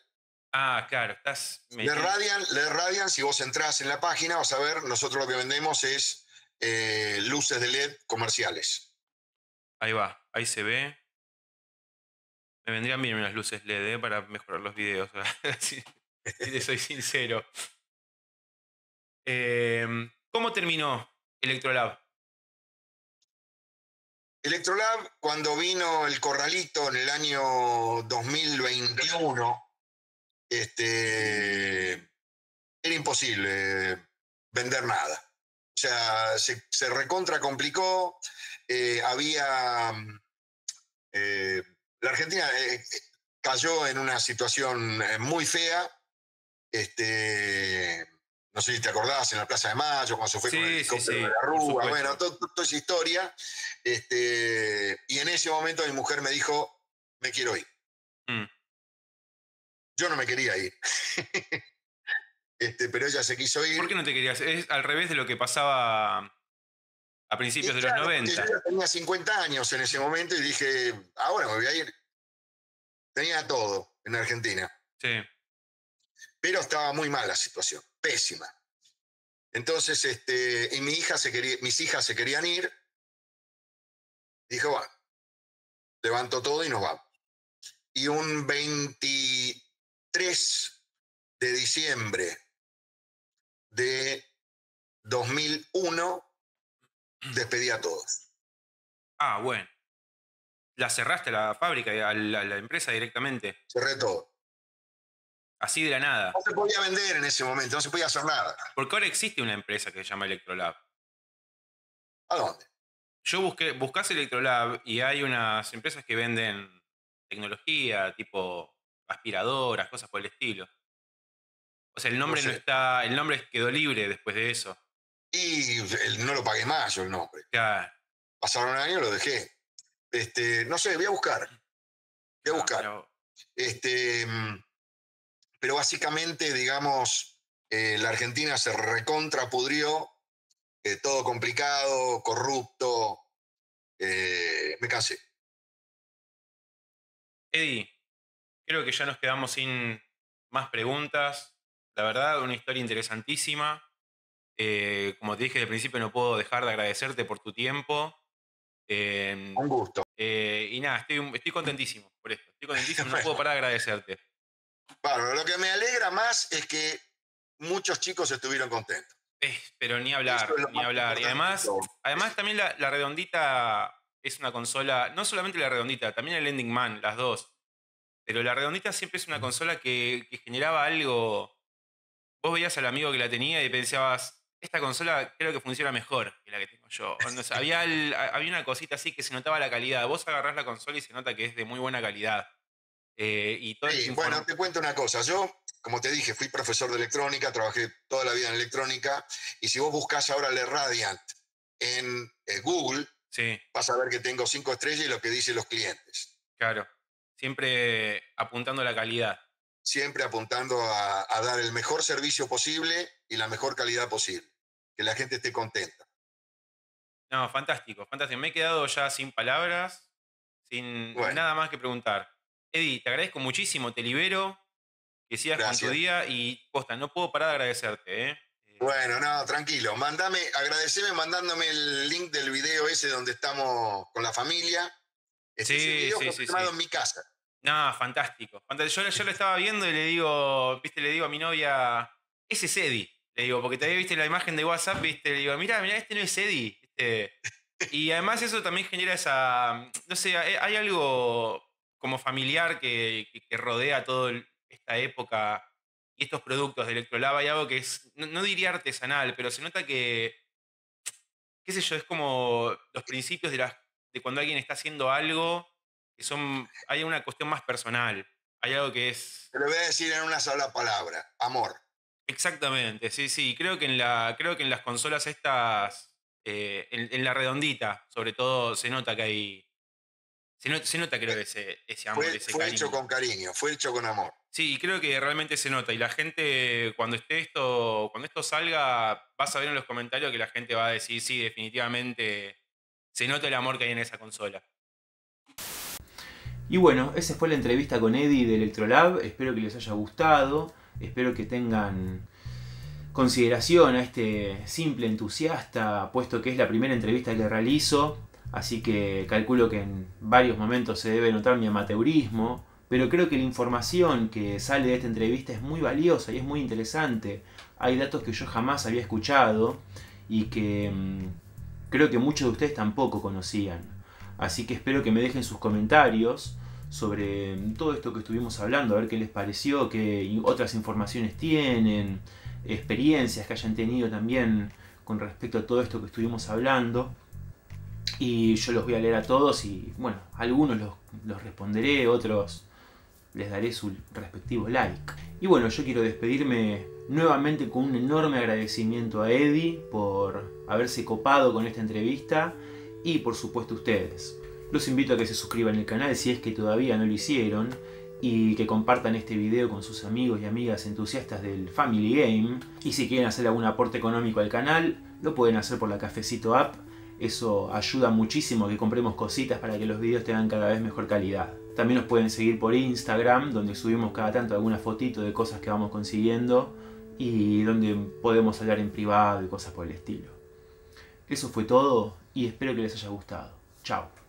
Ah, claro, estás... Le Radian, Le Radian, si vos entras en la página, vas a ver, nosotros lo que vendemos es eh, luces de LED comerciales. Ahí va, ahí se ve. Me vendrían bien unas luces LED eh, para mejorar los videos, si, si soy sincero. Em, ¿Cómo terminó Electrolab? Electrolab, cuando vino el corralito en el año 2021, este, era imposible vender nada. O sea, se, recontra complicó. Eh, había. Eh, la Argentina eh, cayó en una situación muy fea. Este, no sé si te acordás, en la Plaza de Mayo, cuando se fue con el helicóptero de la Rúa, bueno, toda esa historia. Este, y en ese momento mi mujer me dijo, me quiero ir. Mm. Yo no me quería ir. este, pero ella se quiso ir. ¿Por qué no te querías? Es al revés de lo que pasaba a principios de los 90. Yo tenía 50 años en ese momento y dije, ahora me voy a ir. Tenía todo en Argentina. Sí. Pero estaba muy mal la situación pésima. Entonces, este, y mi hija se quería, mis hijas se querían ir. Dije, bueno, levanto todo y nos vamos. Y un 23 de diciembre de 2001, despedí a todos. Ah, bueno. ¿La cerraste la fábrica, a la empresa directamente? Cerré todo. Así de la nada. No se podía vender en ese momento, no se podía hacer nada. Porque ahora existe una empresa que se llama Electrolab. ¿A dónde? Yo busqué, buscas Electrolab y hay unas empresas que venden tecnología, tipo aspiradoras, cosas por el estilo. O sea, el nombre no, está. El nombre quedó libre después de eso. Y no lo pagué más yo el nombre. Claro. Pasaron un año lo dejé. Este, no sé, voy a buscar. Voy a ah, buscar. Este. Mm, pero básicamente, digamos, eh, la Argentina se recontrapudrió, eh, todo complicado, corrupto, eh, me cansé. Eddie, creo que ya nos quedamos sin más preguntas. La verdad, una historia interesantísima. como te dije al principio, no puedo dejar de agradecerte por tu tiempo. Un gusto. y nada, estoy, estoy contentísimo por esto. Estoy contentísimo, no puedo parar de agradecerte. Bueno, lo que me alegra más es que muchos chicos estuvieron contentos. Eh, pero ni hablar, ni hablar. Y además, además también la, redondita es una consola, no solamente la redondita, también el Ending Man, las dos. Pero la redondita siempre es una consola que, generaba algo. Vos veías al amigo que la tenía y pensabas, esta consola creo que funciona mejor que la que tengo yo. había, había una cosita así que se notaba la calidad. Vos agarrás la consola y se nota que es de muy buena calidad. Eh, y bueno, te cuento una cosa. Yo, como te dije, fui profesor de electrónica, trabajé toda la vida en electrónica. Y si vos buscas ahora Le Radiant en eh, Google, vas a ver que tengo cinco estrellas y lo que dicen los clientes. Claro. Siempre apuntando a la calidad. Siempre apuntando a, a dar el mejor servicio posible y la mejor calidad posible. Que la gente esté contenta. No, fantástico, fantástico. Me he quedado ya sin palabras, sin nada más que preguntar. Eddie, te agradezco muchísimo, te libero, que sigas con tu día y posta, no puedo parar de agradecerte. ¿eh? ¿eh? Bueno, no, tranquilo. Mandame, agradeceme mandándome el link del video ese donde estamos con la familia. Este, sí, sí, sí, en mi casa. No, fantástico. Yo, yo, lo estaba viendo y le digo, viste, le digo a mi novia, ese es Eddie. Le digo, porque todavía viste la imagen de WhatsApp, viste, le digo, mira, mira, este no es Eddie. Y además eso también genera esa, no sé, hay algo como familiar que, rodea toda esta época y estos productos de Electrolab, hay algo que es, no, diría artesanal, pero se nota que, qué sé yo, es como los principios de, las, de cuando alguien está haciendo algo, que son, hay una cuestión más personal, hay algo que es... Te lo voy a decir en una sola palabra, amor. Exactamente, sí, sí, creo que en, la, creo que en las consolas estas, eh, en la redondita, sobre todo, se nota que hay se, nota, creo, ese, ese amor, fue, ese fue hecho con cariño, fue hecho con amor. Sí, y creo que realmente se nota. Y la gente, cuando esté esto, cuando esto salga, vas a ver en los comentarios que la gente va a decir, sí, definitivamente se nota el amor que hay en esa consola. Y bueno, esa fue la entrevista con Eddie de Electrolab. Espero que les haya gustado. Espero que tengan consideración a este simple entusiasta, puesto que es la primera entrevista que realizo así que calculo que en varios momentos se debe notar mi amateurismo, pero creo que la información que sale de esta entrevista es muy valiosa y es muy interesante. hay datos que yo jamás había escuchado y que mm, creo que muchos de ustedes tampoco conocían. Así que espero que me dejen sus comentarios sobre todo esto que estuvimos hablando, a ver qué les pareció, qué otras informaciones tienen, experiencias que hayan tenido también con respecto a todo esto que estuvimos hablando. Y yo los voy a leer a todos y bueno, algunos los, los responderé, otros les daré su respectivo like. Y bueno, yo quiero despedirme nuevamente con un enorme agradecimiento a Eddie por haberse copado con esta entrevista y por supuesto ustedes. Los invito a que se suscriban al canal si es que todavía no lo hicieron y que compartan este video con sus amigos y amigas entusiastas del Family Game. Y si quieren hacer algún aporte económico al canal, lo pueden hacer por la Cafecito App. Eso ayuda muchísimo a que compremos cositas para que los videos tengan cada vez mejor calidad. También nos pueden seguir por Instagram, donde subimos cada tanto alguna fotito de cosas que vamos consiguiendo y donde podemos hablar en privado y cosas por el estilo. Eso fue todo y espero que les haya gustado. Chao.